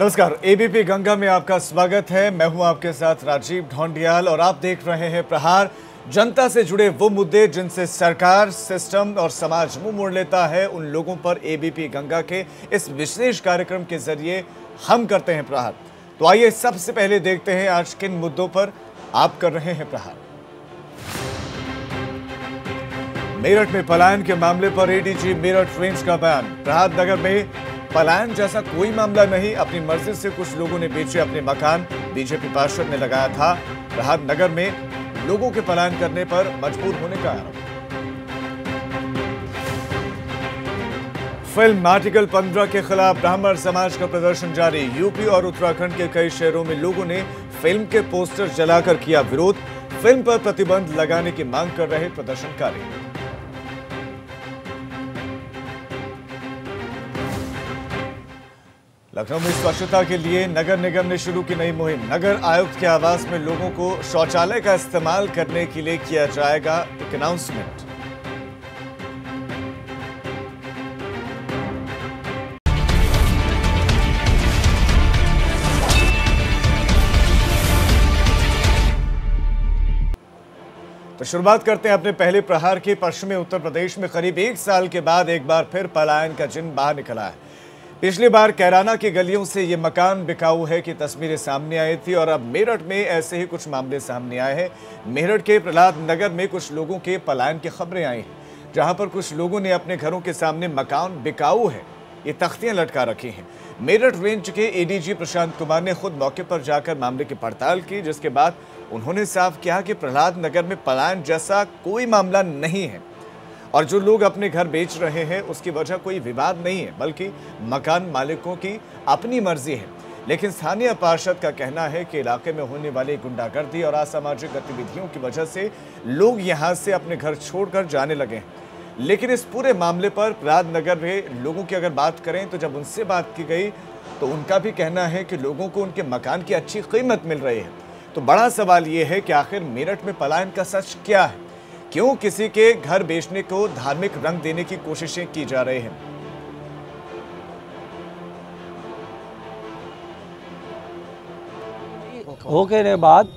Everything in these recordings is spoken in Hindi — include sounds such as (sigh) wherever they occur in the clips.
नमस्कार एबीपी गंगा में आपका स्वागत है। मैं हूँ आपके साथ राजीव ढोंडियाल और आप देख रहे हैं प्रहार। जनता से जुड़े वो मुद्दे जिनसे सरकार, सिस्टम और समाज मुँह मोड़ लेता है, उन लोगों पर एबीपी गंगा के इस विशेष कार्यक्रम के ज़रिए हम करते हैं प्रहार। तो आइए सबसे पहले देखते हैं आज किन मुद्दों पर आप कर रहे हैं प्रहार। मेरठ में पलायन के मामले पर एडीजी मेरठ रेंज का बयान। प्रहार नगर में पलायन जैसा कोई मामला नहीं, अपनी मर्ज़ी से कुछ लोगों ने बेचे अपने मकान, बीजेपी पार्षद ने लगाया था। प्रहार नगर में लोगों के पलायन करने पर मजबूर होने का आरोप। फ़िल्म आर्टिकल 15 के खिलाफ ब्राह्मण समाज का प्रदर्शन जारी। यूपी और उत्तराखंड के कई शहरों में लोगों ने फ़िल्म के पोस्टर जलाकर किया विरोध। फ़िल्म पर प्रतिबंध लगाने की मांग कर रहे प्रदर्शनकारी। लखनऊ में स्वच्छता के लिए नगर निगम ने शुरू की नई मुहिम। नगर आयुक्त के आवास में लोगों को शौचालय का इस्तेमाल करने के लिए किया जाएगा एक अनाउंसमेंट तो शुरुआत करते हैं अपने पहले प्रहार की। पश्चिमी उत्तर प्रदेश में करीब एक साल के बाद एक बार फिर पलायन का जिन बाहर निकला है। पिछली बार कैराना की गलियों से ये मकान बिकाऊ है की तस्वीरें सामने आई थी और अब मेरठ में ऐसे ही कुछ मामले सामने आए हैं। मेरठ के प्रहलाद नगर में कुछ लोगों के पलायन की खबरें आई हैं, जहाँ पर कुछ लोगों ने अपने घरों के सामने मकान बिकाऊ है। ये तख्तियाँ लटका रखी हैं। मेरठ रेंज के एडीजी प्रशांत कुमार ने खुद मौके पर जाकर मामले की पड़ताल की, जिसके बाद उन्होंने साफ़ किया कि प्रहलाद नगर में पलायन जैसा कोई मामला नहीं है। और जो लोग अपने घर बेच रहे हैं, उसकी वजह कोई विवाद नहीं है, बल्कि मकान मालिकों की अपनी मर्ज़ी है। लेकिन स्थानीय पार्षद का कहना है कि इलाके में होने वाली गुंडागर्दी और असामाजिक गतिविधियों की वजह से लोग यहाँ से अपने घर छोड़कर जाने लगे हैं। लेकिन इस पूरे मामले पर प्रयाग नगर में लोगों की अगर बात करें तो जब उनसे बात की गई तो उनका भी कहना है कि लोगों को उनके मकान की अच्छी कीमत मिल रही है। तो बड़ा सवाल ये है कि आखिर मेरठ में पलायन का सच क्या है? क्यों किसी के घर बेचने को धार्मिक रंग देने की कोशिशें की जा रही हैं? हो के बाद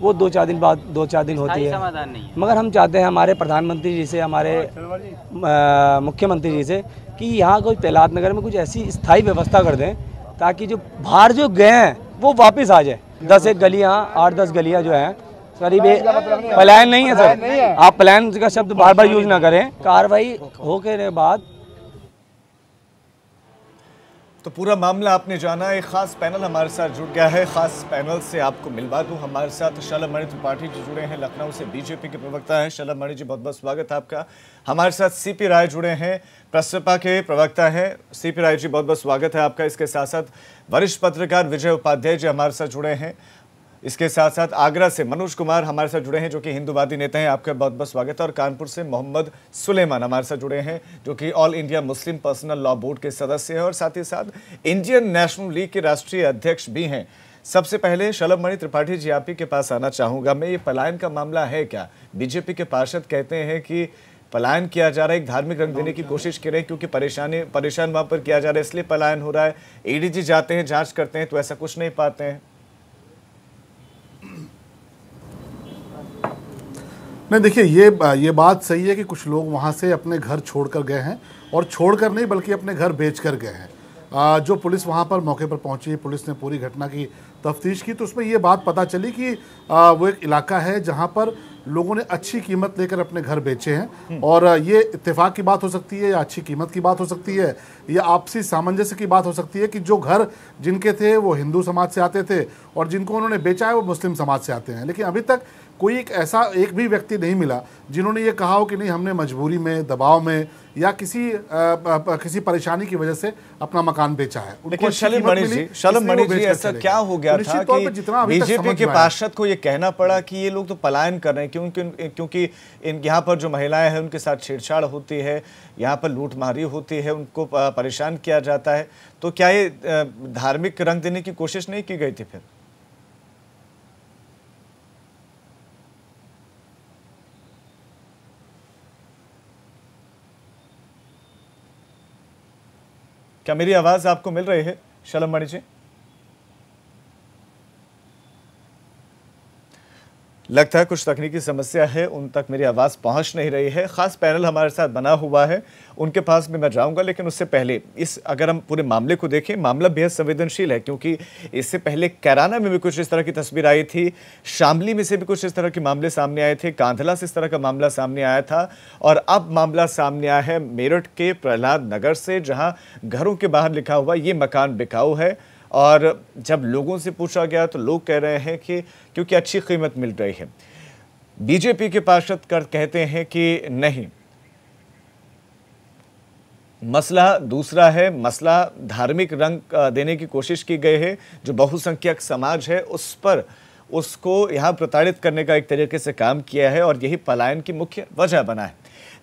वो दो चार दिन बाद दो चार दिन होती है। समाधान नहीं है। मगर हम चाहते हैं हमारे प्रधानमंत्री जी से हमारे मुख्यमंत्री जी से कि यहाँ कोई प्रहलाद नगर में कुछ ऐसी स्थायी व्यवस्था कर दें ताकि जो बाहर जो गए हैं वो वापस आ जाए। दस एक गलियाँ आठ दस गलियाँ जो हैं करीब प्लान नहीं है। सर आप प्लान का शब्द बार बार यूज़ ना करें। कार्रवाई हो के बाद तो पूरा मामला आपने जाना एक खास पैनल हमारे साथ जुड़ गया है। खास पैनल से आपको मिलवा दूँ। हमारे साथ शलभ मणि त्रिपाठी जी जुड़े हैं। लखनऊ से बीजेपी के प्रवक्ता हैं। शलभ मणि जी बहुत बहुत स्वागत है आपका। हमारे साथ सीपी राय जुड़े हैं। प्रसपा के प्रवक्ता हैं। सीपी राय जी बहुत बहुत स्वागत है आपका। इसके साथ साथ वरिष्ठ पत्रकार विजय उपाध्याय जी हमारे साथ जुड़े हैं। इसके साथ साथ आगरा से मनोज कुमार हमारे साथ जुड़े हैं, जो कि हिंदूवादी नेता हैं। आपका बहुत बहुत स्वागत है। और कानपुर से मोहम्मद सुलेमान हमारे साथ जुड़े हैं, जो कि all India Muslim personal law board के सदस्य हैं। और साथ ही साथ इंडियन नेशनल लीग के राष्ट्रीय अध्यक्ष भी हैं। सबसे पहले शलभ मणि त्रिपाठी जी, आप ही के पास आना चाहूँगा मैं। ये पलायन का मामला है क्या? बीजेपी के पार्षद कहते हैं कि पलायन किया जा रहा है, एक धार्मिक रंग देने की कोशिश कर रहे हैं, क्योंकि परेशानी, परेशान वहाँ पर किया जा रहा है, इसलिए पलायन हो रहा है। ईडीजी जाते हैं, जाँच करते हैं तो ऐसा कुछ नहीं पाते हैं। नहीं देखिए ये ये बात सही है कि कुछ लोग वहाँ से अपने घर छोड़कर गए हैं और छोड़कर नहीं बल्कि अपने घर बेच कर गए हैं। आ, जो पुलिस वहाँ पर मौके पर पहुँची पुलिस ने पूरी घटना की तफ्तीश की तो उसमें ये बात पता चली कि आ, वो एक इलाका है जहाँ पर लोगों ने अच्छी कीमत लेकर अपने घर बेचे हैं। और ये इत्तेफाक की बात हो सकती है या अच्छी कीमत की बात हो सकती है या आपसी सामंजस्य की बात हो सकती है कि जो घर जिनके थे वो हिंदू समाज से आते थे और जिनको उन्होंने बेचा है वो मुस्लिम समाज से आते हैं। लेकिन अभी तक कोई एक ऐसा एक भी व्यक्ति नहीं मिला जिन्होंने ये कहा हो कि नहीं हमने मजबूरी में दबाव में या किसी आ, आ, किसी परेशानी की वजह से अपना मकान बेचा है। लेकिन कीमत मणि जी इसलिए मणि जी ऐसा क्या हो गया तो था पर जितना कि बीजेपी के पार्षद को ये कहना पड़ा कि ये लोग तो पलायन कर रहे हैं क्योंकि क्योंकि इन यहाँ पर जो महिलाएँ हैं उनके साथ छेड़छाड़ होती है यहाँ पर लूटमारी होती है उनको परेशान किया जाता है। तो क्या ये धार्मिक रंग देने की कोशिश नहीं की गई थी फिर? क्या मेरी आवाज़ आपको मिल रही है शलम मणि जी? लगता है कुछ तकनीकी समस्या है, उन तक मेरी आवाज़ पहुँच नहीं रही है। ख़ास पैनल हमारे साथ बना हुआ है, उनके पास भी मैं जाऊँगा, लेकिन उससे पहले इस, अगर हम पूरे मामले को देखें, मामला बेहद संवेदनशील है, क्योंकि इससे पहले कैराना में भी कुछ इस तरह की तस्वीर आई थी, शामली में से भी कुछ इस तरह के मामले सामने आए थे, कांधला से इस तरह का मामला सामने आया था, और अब मामला सामने आया है मेरठ के प्रहलाद नगर से, जहाँ घरों के बाहर लिखा हुआ ये मकान बिकाऊ है। और जब लोगों से पूछा गया तो लोग कह रहे हैं कि क्योंकि अच्छी कीमत मिल रही है। बीजेपी के पार्षद कर कहते हैं कि नहीं। मसला दूसरा है, मसला धार्मिक रंग देने की कोशिश की गई है। जो बहुसंख्यक समाज है, उस पर उसको यहाँ प्रताड़ित करने का एक तरीके से काम किया है और यही पलायन की मुख्य वजह बना है।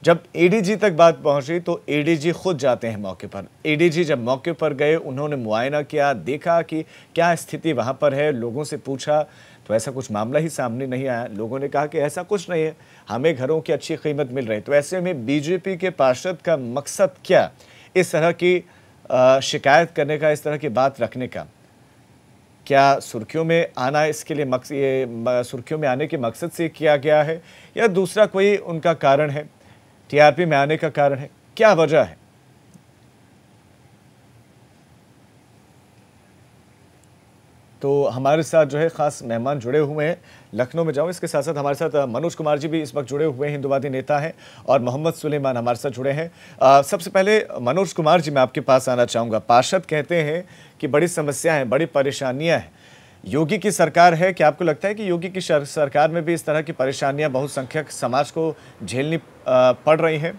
जब एडीजी तक बात पहुँची तो एडीजी खुद जाते हैं मौके पर। एडीजी जब मौके पर गए, उन्होंने मुआयना किया, देखा कि क्या स्थिति वहाँ पर है, लोगों से पूछा तो ऐसा कुछ मामला ही सामने नहीं आया। लोगों ने कहा कि ऐसा कुछ नहीं है, हमें घरों की अच्छी कीमत मिल रही तो ऐसे में बीजेपी के पार्षद का मकसद क्या? इस तरह की शिकायत करने का, इस तरह की बात रखने का। क्या सुर्खियों में आना इसके लिए मकसद ये सुर्खियों में आने के मकसद से किया गया है? या दूसरा कोई उनका कारण है? टीआरपी में आने का कारण है। क्या वजह है? तो हमारे साथ जो है ख़ास मेहमान जुड़े हुए हैं। लखनऊ में जाऊँ, इसके साथ साथ हमारे साथ मनोज कुमार जी भी इस वक्त जुड़े हुए हिंदुवादी नेता हैं और मोहम्मद सुलेमान हमारे साथ जुड़े हैं। सबसे पहले मनोज कुमार जी, मैं आपके पास आना चाहूँगा। पार्षद कहते हैं कि बड़ी समस्या है, बड़ी परेशानियाँ हैं। योगी की सरकार है क्या आपको लगता है कि योगी की सरकार में भी इस तरह की परेशानियाँ बहुसंख्यक समाज को झेलनी पड़ रही हैं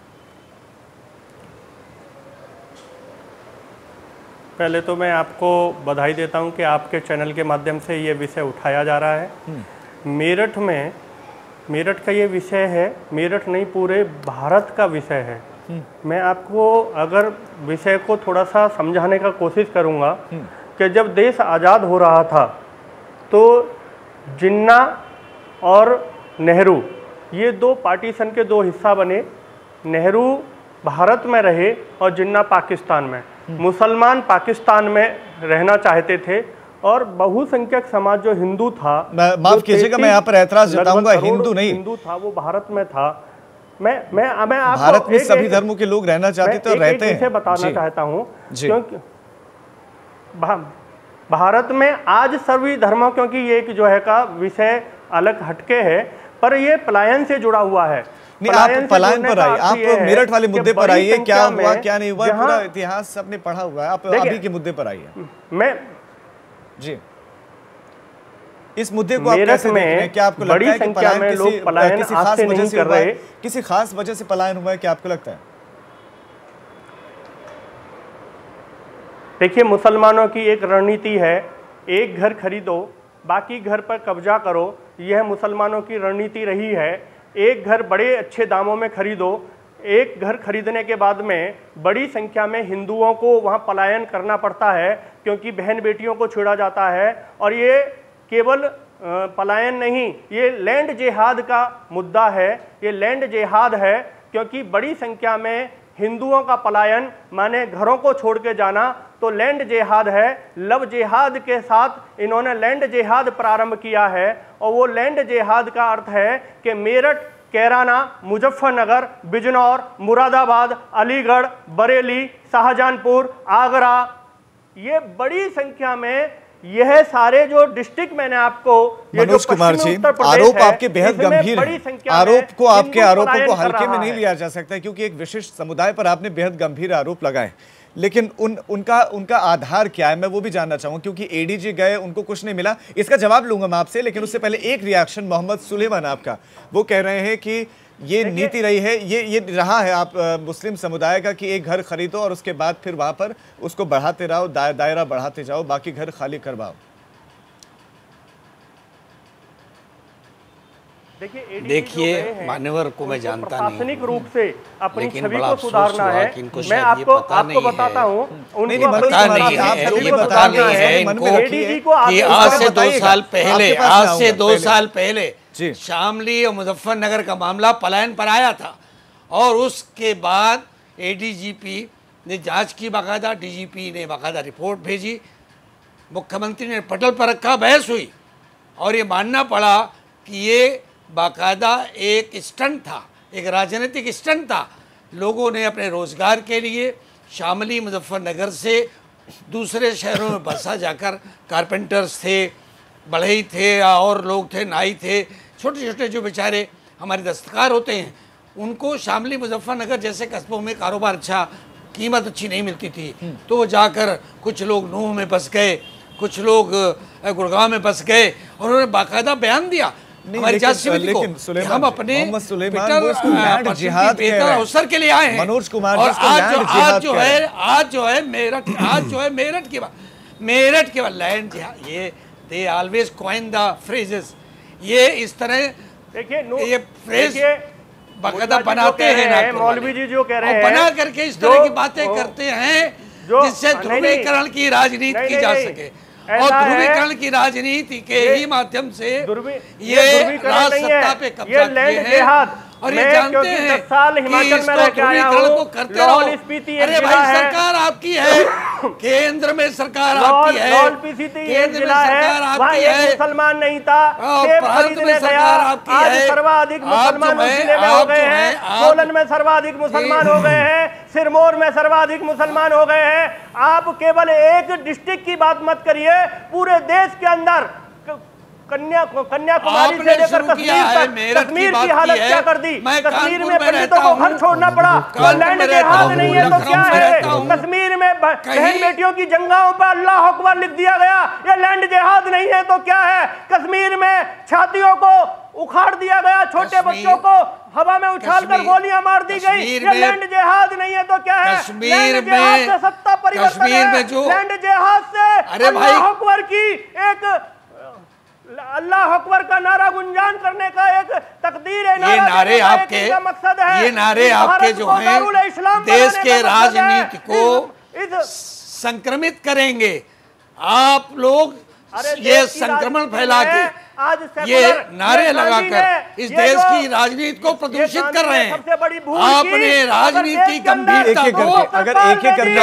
पहले तो मैं आपको बधाई देता हूँ कि आपके चैनल के माध्यम से ये विषय उठाया जा रहा है हम्म। मेरठ में मेरठ का ये विषय है मेरठ नहीं पूरे भारत का विषय है हम्म। मैं आपको अगर विषय को थोड़ा सा समझाने का कोशिश करूँगा हम्म। कि जब देश आज़ाद हो रहा था तो जिन्ना और नेहरू ये दो पार्टीशन के दो हिस्सा बने। नेहरू भारत में रहे और जिन्ना पाकिस्तान में। हम्म। मुसलमान पाकिस्तान में रहना चाहते थे और बहुसंख्यक समाज जो हिंदू था माफ़ कीजिएगा मैं यहाँ पर ऐतराज जताऊँगा हिंदू नहीं। हिंदू था वो भारत में था। मैं मैं मैं आपको भारत में सभी धर्मों के लोग रहना चाहते थे और रहते हैं। बताना चाहता हूँ क्योंकि भारत में आज सभी धर्मों क्योंकि ये एक जो है का विषय अलग हटके है पर ये पलायन से जुड़ा हुआ है। नहीं आप पलायन पर आइए। आप मेरठ वाले मुद्दे पर आइए क्या हुआ क्या नहीं हुआ पूरा इतिहास सबने पढ़ा हुआ है। आप अभी के मुद्दे पर आइए। मैं जी। इस मुद्दे को आप कैसे हैं? क्या आपको लगता है कि पलायन किसी, किसी खास वजह से हुआ है? किसी खास वजह से पलायन हुआ है क्या आपको लगता है? देखिए, मुसलमानों की एक रणनीति है, एक घर खरीदो, बाकी घर पर कब्जा करो, यह मुसलमानों की रणनीति रही है। एक घर बड़े अच्छे दामों में खरीदो, एक घर खरीदने के बाद में बड़ी संख्या में हिंदुओं को वहाँ पलायन करना पड़ता है, क्योंकि बहन बेटियों को छेड़ा जाता है, और ये केवल पलायन नहीं, ये लैंड जेहाद का मुद्दा है, ये लैंड जेहाद है, क्योंकि बड़ी संख्या में हिंदुओं का पलायन, माने घरों को छोड़ के जाना तो लैंड जेहाद है। लव जेहाद के साथ इन्होंने लैंड जेहाद प्रारंभ किया है और वो लैंड जेहाद का अर्थ है कि मेरठ कैराना मुजफ्फरनगर बिजनौर मुरादाबाद अलीगढ़ बरेली शाहजहानपुर आगरा ये बड़ी संख्या में यह सारे जो डिस्ट्रिक्ट मैंने आपको मनोज कुमार जी आरोप आपके बेहद गंभीर है। आरोप को आपके आरोपों को हल्के में नहीं लिया जा सकता क्योंकि एक विशिष्ट समुदाय पर आपने बेहद गंभीर आरोप लगाए। लेकिन उन उनका उनका आधार क्या है मैं वो भी जानना चाहूँगा क्योंकि एडीजी गए उनको कुछ नहीं मिला। इसका जवाब लूँगा मैं आपसे लेकिन उससे पहले एक रिएक्शन मोहम्मद सुलेमान आपका। वो कह रहे हैं कि ये नीति रही है ये ये रहा है आप आ, मुस्लिम समुदाय का कि एक घर खरीदो और उसके बाद फिर वहाँ पर उसको बढ़ाते रहो दायरा बढ़ाते जाओ बाकी घर खाली करवाओ। देखिए मान्यवर को मैं जानता नहीं प्रशासनिक रूप से अपनी छवि को सुधारना है। मैं आपको आपको बताता हूँ। उनको पता नहीं है ये पता नहीं है इनको कि आज से दो साल पहले आज से दो साल पहले शामली और मुजफ्फरनगर का मामला पलायन पर आया था और उसके बाद एडीजीपी ने जाँच की बाकायदा डीजीपी ने बाकायदा रिपोर्ट भेजी। मुख्यमंत्री ने पटल पर रखा बहस हुई और ये मानना पड़ा कि ये बाकायदा एक स्टंट था एक राजनीतिक स्टंट था। लोगों ने अपने रोज़गार के लिए शामली मुजफ्फरनगर से दूसरे शहरों में बसा जाकर कारपेंटर्स थे बढ़ई थे और लोग थे नाई थे छोटे छोटे जो बेचारे हमारे दस्तकार होते हैं उनको शामली मुजफ्फरनगर जैसे कस्बों में कारोबार अच्छा कीमत अच्छी नहीं मिलती थी। तो वो जाकर कुछ लोग नूह में बस गए कुछ लोग गुड़गांव में बस गए और उन्होंने बाकायदा बयान दिया हमारी लेकिन, लेकिन हम अपने जिहाद अवसर के लिए आए हैं। मनोज कुमार और आज जो आज जो है आज जो है मेरठ आज जो है मेरठ के बाद मेरठ के बाद लैंड ये they always coin the phrases ये इस तरह देखिए ये फ्रेज बकायदा बनाते हैं मौलवी जी जो कह रहे हैं बना करके इस तरह की बातें करते हैं जिससे ध्रुवीकरण की राजनीति की जा सके। और ध्रुवीकरण की राजनीति के ही माध्यम से ये राज सत्ता पे कब्जा किए हैं। और ये जानते हैं कि इसको ध्रुवीकरण रह के करते रहो। अरे भाई सरकार आपकी है। केंद्र में सरकार आपकी है। केंद्र में सरकार आपकी है। मुसलमान नहीं था। भारत में सरकार आपकी है। सर्वाधिक मुसलमान हो गए हैं। सोलन में सर्वाधिक मुसलमान हो गए हैं। सिरमौर में सर्वाधिक मुसलमान हो गए हैं। आप केवल एक डिस्ट्रिक्ट की बात मत करिए पूरे देश के अंदर कन्या कन्याकुमारी से लेकर कश्मीर तक। कश्मीर की हालत क्या कर दी? कश्मीर में पंडितों को घर छोड़ना पड़ा। लैंड जिहाद नहीं है तो क्या है? कश्मीर में बहन बेटियों की जंगाओं पर अल्लाह अकबर लिख दिया गया ये लैंड जिहाद नहीं है तो क्या है? कश्मीर में छातियों को उखाड़ दिया गया छोटे बच्चों को हवा में उछाल कर गोलियाँ मार दी गई। ये लैंड जिहाद नहीं है तो क्या है? कश्मीर में सत्ता परिवर्तन है। लैंड जिहाद से अल्लाह अकबर की एक अल्लाह अकबर का नारा गुंजान करने का एक तकदीर है ये नारे आपके मकसद है। ये नारे आपके जो हैं देश के राजनीति को संक्रमित करेंगे। आप लोग ये संक्रमण फैला के आज ये नारे लगाकर इस देश की राजनीति को प्रदूषित कर रहे हैं। आपने राजनीति गंभीरता को अगर एक एक करके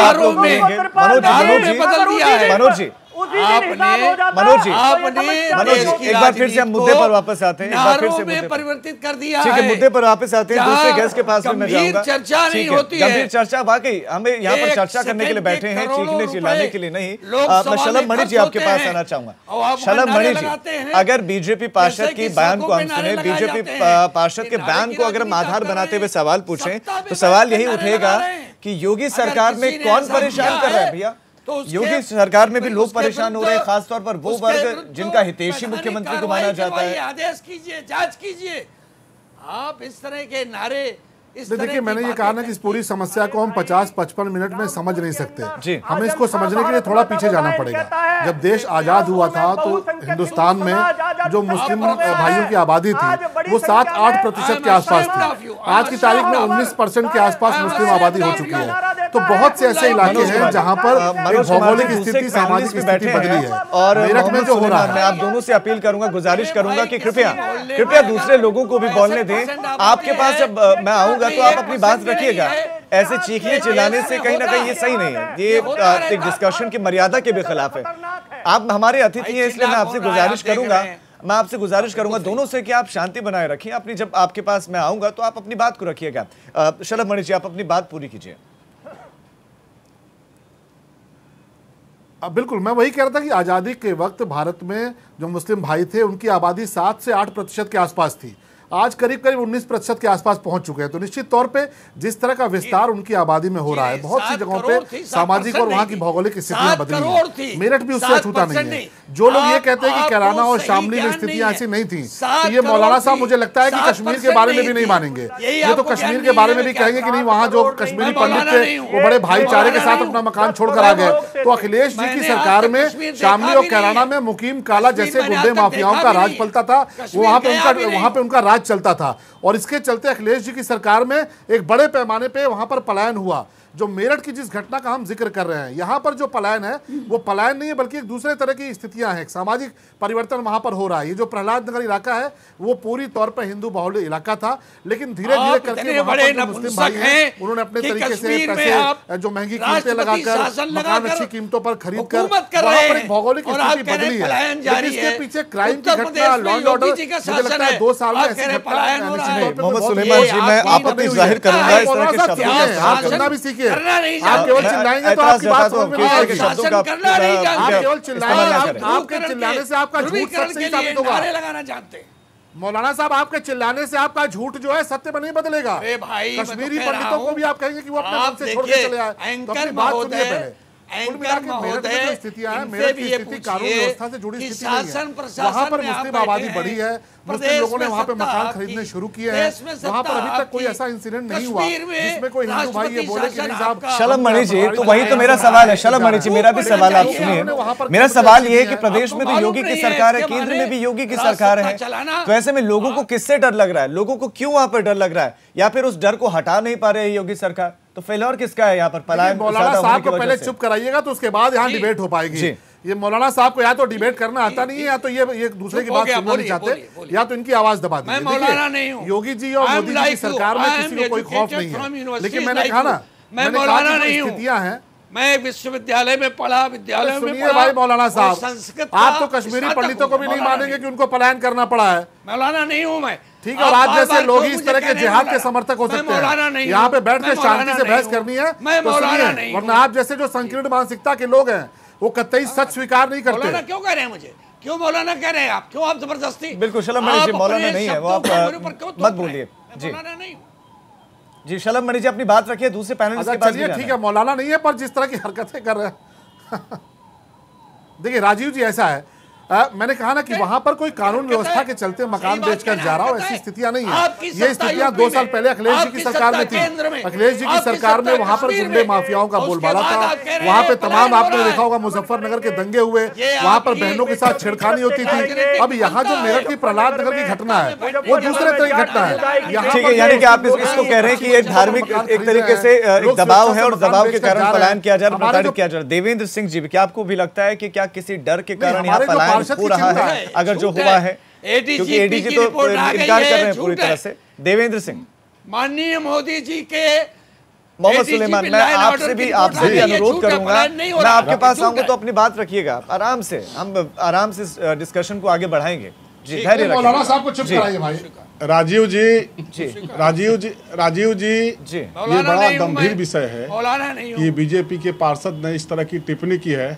मनोज बदल दिया है। मनोज जी मनोज जी मनोज जी एक बार फिर से हम मुद्दे पर वापस आते हैं एक बार फिर से परिवर्तित कर दिया ठीक है मुद्दे पर वापस आते हैं दूसरे गैस के पास में मैं जाऊँगा। चर्चा नहीं होती है। गंभीर चर्चा वाकई हमें यहाँ पर चर्चा करने के लिए बैठे हैं चीखने चिल्लाने के लिए नहीं। मैं शलभ मणि जी आपके पास आना चाहूँगा। शलभ मणि जी अगर बीजेपी पार्षद की बयान को हम सुने बीजेपी पार्षद के बयान को अगर हम आधार बनाते हुए सवाल पूछे तो सवाल यही उठेगा कि योगी सरकार में कौन परेशान कर रहा है भैया? तो योगी सरकार में भी लोग परेशान हो रहे हैं खासतौर पर वो वर्ग जिनका हितेशी मुख्यमंत्री को माना जाता है। आदेश कीजिए जाँच कीजिए। आप इस तरह के नारे देखिए मैंने ये कहा ना कि इस पूरी समस्या को हम 50-55 मिनट में समझ नहीं सकते। जी। हमें इसको समझने के लिए थोड़ा पीछे जाना पड़ेगा। जब देश आज़ाद हुआ था तो हिंदुस्तान में जो मुस्लिम भाइयों की आबादी थी वो सात आठ प्रतिशत के आसपास थी। आज की तारीख में उन्नीस परसेंट के आसपास मुस्लिम आबादी हो चुकी है। तो बहुत से ऐसे इलाके हैं जहाँ पर भौगोलिक स्थिति सामाजिक स्थिति बदली है। और मेरठ में जो हो रहा है। मैं आप दोनों से अपील करूँगा गुजारिश करूँगा कि कृपया कृपया दूसरे लोगों को भी बोलने दें आपके पास जब मैं आऊँगा तो आप अपनी बात रखिएगा। ऐसे चीखने चिल्लाने से कहीं ना कहीं ये सही नहीं है। ये एक डिस्कशन की मर्यादा के भी खिलाफ है। आप हमारे अतिथि हैं इसलिए मैं आपसे गुजारिश करूँगा। मैं आपसे गुजारिश करूँगा दोनों से कि आप शांति बनाए रखिए अपनी जब आपके पास मैं आऊँगा तो आप अपनी बात को रखिएगा शरद मणि जी आप अपनी बात पूरी कीजिए। बिल्कुल मैं वही कह रहा था कि आज़ादी के वक्त भारत में जो मुस्लिम भाई थे उनकी आबादी सात से आठ प्रतिशत के आसपास थी। आज करीब करीब 19 प्रतिशत के आसपास पहुँच चुके हैं। तो निश्चित तौर पे जिस तरह का विस्तार उनकी आबादी में हो रहा है बहुत सी जगहों पे सामाजिक और वहाँ की भौगोलिक स्थितियाँ बदली मेरठ भी उससे अछूता नहीं है। जो लोग ये कहते हैं कि कैराना और शामली में स्थितियाँ ऐसी नहीं थी तो ये मौलाना साहब मुझे लगता है कि कश्मीर के बारे में भी नहीं मानेंगे। ये तो कश्मीर के बारे में भी कहेंगे कि नहीं वहाँ जो कश्मीरी पंडित थे वो बड़े भाईचारे के साथ अपना मकान छोड़कर आ गए। तो अखिलेश जी की सरकार में शामली और कैराना में मुकीम काला जैसे गुंडे माफियाओं का राज पलता था वहाँ पे उनका वहाँ पे उनका राज चलता था। और इसके चलते अखिलेश जी की सरकार में एक बड़े पैमाने पर वहाँ पर पलायन हुआ। जो मेरठ की जिस घटना का हम ज़िक्र कर रहे हैं यहाँ पर जो पलायन है वो पलायन नहीं है बल्कि एक दूसरे तरह की स्थिति स्थितियाँ हैं। सामाजिक परिवर्तन वहाँ पर हो रहा है। ये जो प्रहलाद नगर इलाका है वो पूरी तौर पर हिंदू बाहुल्य इलाका था लेकिन धीरे धीरे करके बड़े मुस्लिम भाई हैं उन्होंने अपने तरीके से पैसे जो महँगी कीमतें लगाकर मकान अच्छी कीमतों पर खरीद कर वहाँ पर भौगोलिक स्थिति बदली है इसके पीछे क्राइम की घटना लॉन्ड ऑर्डर मुझे लगता है दो साल में ऐसी घटना मोहम्मद सुलेमान जी मैं आपत्ति ज़ाहिर करूँगा इस तरह के शब्दों आप सुनना भी सीखिए। आप केवल चिल्लाएँगे तो आपकी बात आप केवल चिल्लाएँगे। आपके चिल्लाने से आपका झूठ सच साबित होगा। लगाना जानते मौलाना साहब आपके चिल्लाने से आपका झूठ जो है सत्य में नहीं बदलेगा। भाई कश्मीरी पंडितों को भी आप कहेंगे कि वो अपने से छोड़ के चले आए। तो अपनी बात सुनिए पहले स्थितियाँ मेरठ की स्थिति कानून व्यवस्था से जुड़ी स्थिति नहीं है। वहाँ पर मुस्लिम आबादी बढ़ी है। मुस्लिम लोगों ने वहाँ पे मकान खरीदने शुरू किए हैं। वहाँ पर अभी तक कोई ऐसा इंसिडेंट नहीं हुआ। जिसमें कोई हिंदू भाई ये बोले कि नहीं साहब शलम मणि जी तो वही तो मेरा सवाल है शलम मणि जी मेरा भी सवाल आप सुनिए। मेरा सवाल ये है कि प्रदेश में तो योगी की सरकार है केंद्र में भी योगी की सरकार है। तो ऐसे में लोगों को किससे डर लग रहा है? लोगों को क्यों वहाँ पर डर लग रहा है? या फिर उस डर को हटा नहीं पा रहे योगी सरकार? तो फेलोर किसका है यहाँ पर? पलायन मौलाना साहब को पहले चुप कराइएगा तो उसके बाद यहाँ डिबेट हो पाएगी। ये मौलाना साहब को या तो डिबेट करना आता नहीं है या तो ये ये दूसरे की बात सुनना नहीं चाहते या तो इनकी आवाज़ दबा दी योगी जी और मोदी जी की सरकार में किसी को कोई खौफ नहीं है। लेकिन मैंने कहा ना मैं मौलाना नहीं स्थितियाँ हैं मैं विश्वविद्यालय में पढ़ा विद्यालय में सुनिए भाई मौलाना साहब संस्कृत आप तो कश्मीरी पंडितों को भी नहीं मानेंगे कि उनको पलायन करना पड़ा है। मौलाना नहीं हूँ मैं। ठीक है आज जैसे लोग इस तरह के जिहाद के समर्थक हो सकते हैं। यहाँ पे बैठ के शांति से बहस करनी है। तो वरना आप जैसे जो संकीर्ण मानसिकता के लोग हैं वो कतई सच स्वीकार नहीं करते। क्यों कह रहे हैं मुझे? क्यों मौलाना कह रहे हैं आप? क्यों आप ज़बरदस्ती? बिल्कुल मौलाना नहीं है वो आप मत बोलिए। जी। जी शलम मणि जी अपनी बात रखिए दूसरे पैनल अच्छा, चलिए ठीक है मौलाना नहीं है पर जिस तरह की हरकतें कर रहे हैं। (laughs) देखिए राजीव जी ऐसा है आ, मैंने कहा ना कि वहाँ पर कोई कानून व्यवस्था के चलते मकान बेचकर जा रहा हो ऐसी स्थितियाँ नहीं है। ये स्थितियाँ दो साल पहले अखिलेश जी की सरकार में थी। अखिलेश जी की सरकार में वहाँ पर गुंडे माफियाओं का बोलबाला था। वहाँ पे तमाम आपने देखा होगा मुजफ्फरनगर के दंगे हुए। वहाँ पर बहनों के साथ छेड़खानी होती थी। अब यहाँ जो मेरठ की प्रहलाद नगर की घटना है वो दूसरे तरह की घटना है। ठीक है यानी कि आप इसको कह रहे हैं कि एक धार्मिक एक तरीके से दबाव है और दबाव के कारण पलायन किया जा रहा है। किया जा रहा है देवेंद्र सिंह जी क्या आपको भी लगता है। कि क्या किसी डर के कारण यहाँ पलायन हो रहा है। अगर जो हुआ है क्योंकि एडीजी तो इनकार कर रहे हैं पूरी तरह से। देवेंद्र सिंह। माननीय मोदी जी के मोहम्मद सुलेमान मैं आपसे भी आपसे भी अनुरोध करूँगा। मैं आपके पास आऊँगा तो अपनी बात रखिएगा। आराम से हम आराम से डिस्कशन को आगे बढ़ाएँगे। जी धैर्य मौलाना साहब को चुप कराइए भाई। राजीव जी जी। राजीव जी राजीव जी जी। ये बड़ा गंभीर विषय है कि बीजेपी के पार्षद ने इस तरह की टिप्पणी की है।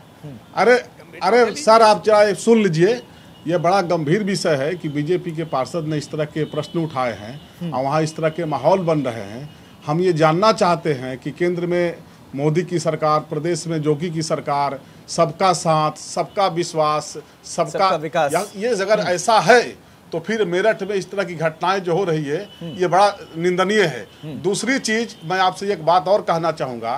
अरे अरे सर आप चाहे सुन लीजिए ये बड़ा गंभीर विषय है कि बीजेपी के पार्षद ने इस तरह के प्रश्न उठाए हैं हम्म। और वहाँ इस तरह के माहौल बन रहे हैं हम ये जानना चाहते हैं कि केंद्र में मोदी की सरकार प्रदेश में जोगी की सरकार सबका साथ सबका विश्वास सबका विकास ये अगर हम्म। ऐसा है तो फिर मेरठ में इस तरह की घटनाएँ जो हो रही है हम्म। ये बड़ा निंदनीय है दूसरी चीज़ मैं आपसे एक बात और कहना चाहूँगा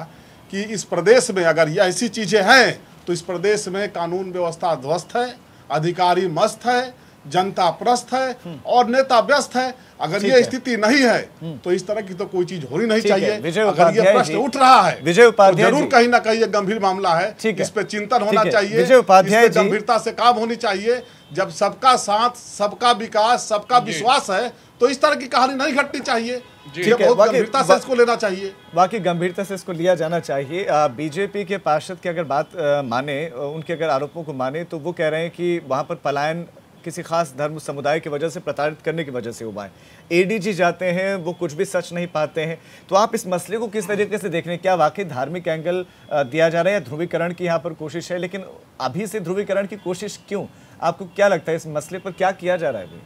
कि इस प्रदेश में अगर ये ऐसी चीज़ें हैं तो इस प्रदेश में कानून व्यवस्था ध्वस्त है अधिकारी मस्त है जनता प्रस्त है और नेता व्यस्त है। अगर ये स्थिति नहीं है हम्म। तो इस तरह की तो कोई चीज़ होनी नहीं चाहिए। अगर ये प्रश्न उठ रहा है विजय तो उपाध्याय ज़रूर कहीं ना कहीं गंभीर मामला है। इस पे चिंतन होना चाहिए विजय उपाध्याय गंभीरता से काम होनी चाहिए। जब सबका साथ सबका विकास सबका विश्वास है तो इस तरह की कहानी नहीं घटनी चाहिए। ठीक है गंभीरता से इसको लेना चाहिए। बाकी गंभीरता से इसको लिया जाना चाहिए। बीजेपी के पार्षद की अगर बात आ, माने उनके अगर आरोपों को माने तो वो कह रहे हैं कि वहाँ पर पलायन किसी खास धर्म समुदाय की वजह से प्रताड़ित करने की वजह से हुआ है। एडीजी जाते हैं वो कुछ भी सच नहीं पाते हैं। तो आप इस मसले को किस तरीके से देख रहे हैं? क्या वाकई धार्मिक एंगल दिया जा रहा है या ध्रुवीकरण की यहाँ पर कोशिश है? लेकिन अभी से ध्रुवीकरण की कोशिश क्यों? आपको क्या लगता है इस मसले पर क्या किया जा रहा है अभी?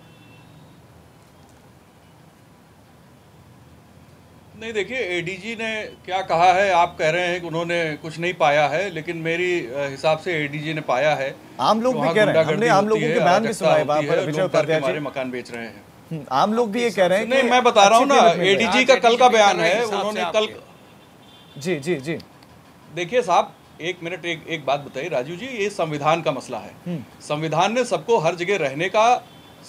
नहीं देखिए एडीजी ने क्या कहा है आप कह रहे हैं कि उन्होंने कुछ नहीं पाया है लेकिन मेरी हिसाब से एडीजी ने पाया है। आम लोग भी कह रहे हैं। हमने आम लोगों के बयान भी सुनाए विजय उपाध्याय हमारे मकान बेच रहे हैं। हम्म, आम लोग भी ये कह रहे हैं नहीं मैं बता रहा हूँ ना एडीजी का कल का बयान है उन्होंने कल जी जी जी। देखिए साहब एक मिनट एक एक बात बताइए राजू जी ये संविधान का मसला है हम्म। संविधान ने सबको हर जगह रहने का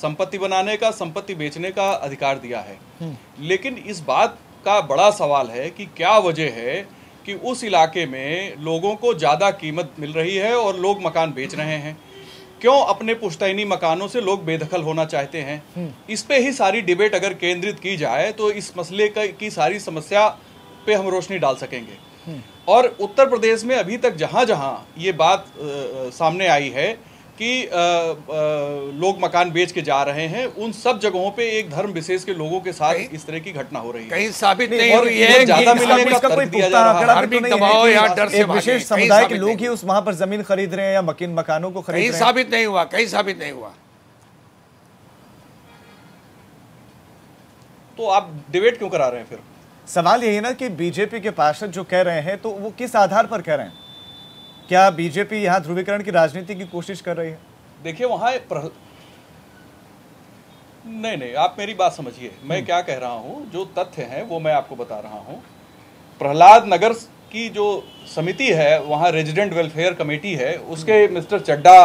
संपत्ति बनाने का संपत्ति बेचने का अधिकार दिया है हम्म। लेकिन इस बात का बड़ा सवाल है कि क्या वजह है कि उस इलाके में लोगों को ज़्यादा कीमत मिल रही है और लोग मकान बेच रहे हैं क्यों अपने पुश्तैनी मकानों से लोग बेदखल होना चाहते हैं हम्म। इस पे ही सारी डिबेट अगर केंद्रित की जाए तो इस मसले की सारी समस्या पे हम रोशनी डाल सकेंगे। और उत्तर प्रदेश में अभी तक जहाँ जहाँ ये बात आ, सामने आई है कि आ, आ, लोग मकान बेच के जा रहे हैं उन सब जगहों पे एक धर्म विशेष के लोगों के साथ इस तरह की घटना हो रही है। कहीं साबित नहीं हुई है ज़्यादा मिलने का तर्क दिया जा रहा है। दबाव या डर से विशेष समुदाय के लोग ही उस वहाँ पर ज़मीन खरीद रहे हैं या मकीन मकानों को खरीद रहे हैं साबित नहीं हुआ कहीं साबित नहीं हुआ। तो आप डिबेट क्यों करा रहे हैं फिर? सवाल यही ना कि बीजेपी के पार्षद जो कह रहे हैं तो वो किस आधार पर कह रहे हैं? क्या बीजेपी यहाँ ध्रुवीकरण की राजनीति की कोशिश कर रही है? देखिए वहाँ प्रह... नहीं नहीं आप मेरी बात समझिए। मैं हम्म। क्या कह रहा हूँ जो तथ्य हैं वो मैं आपको बता रहा हूँ। प्रहलाद नगर की जो समिति है वहाँ रेजिडेंट वेलफेयर कमेटी है उसके हम्म। मिस्टर चड्डा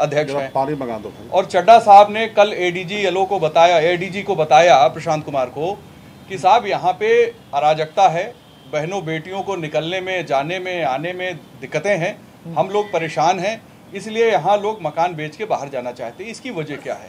अध्यक्ष हैं। पानी मंगा दो और चड्डा साहब ने कल एडीजी एलओ को बताया एडीजी को बताया प्रशांत कुमार को कि साहब यहाँ पे अराजकता है बहनों बेटियों को निकलने में जाने में आने में दिक्कतें हैं हम लोग परेशान हैं इसलिए यहाँ लोग मकान बेच के बाहर जाना चाहते हैं। इसकी वजह क्या है?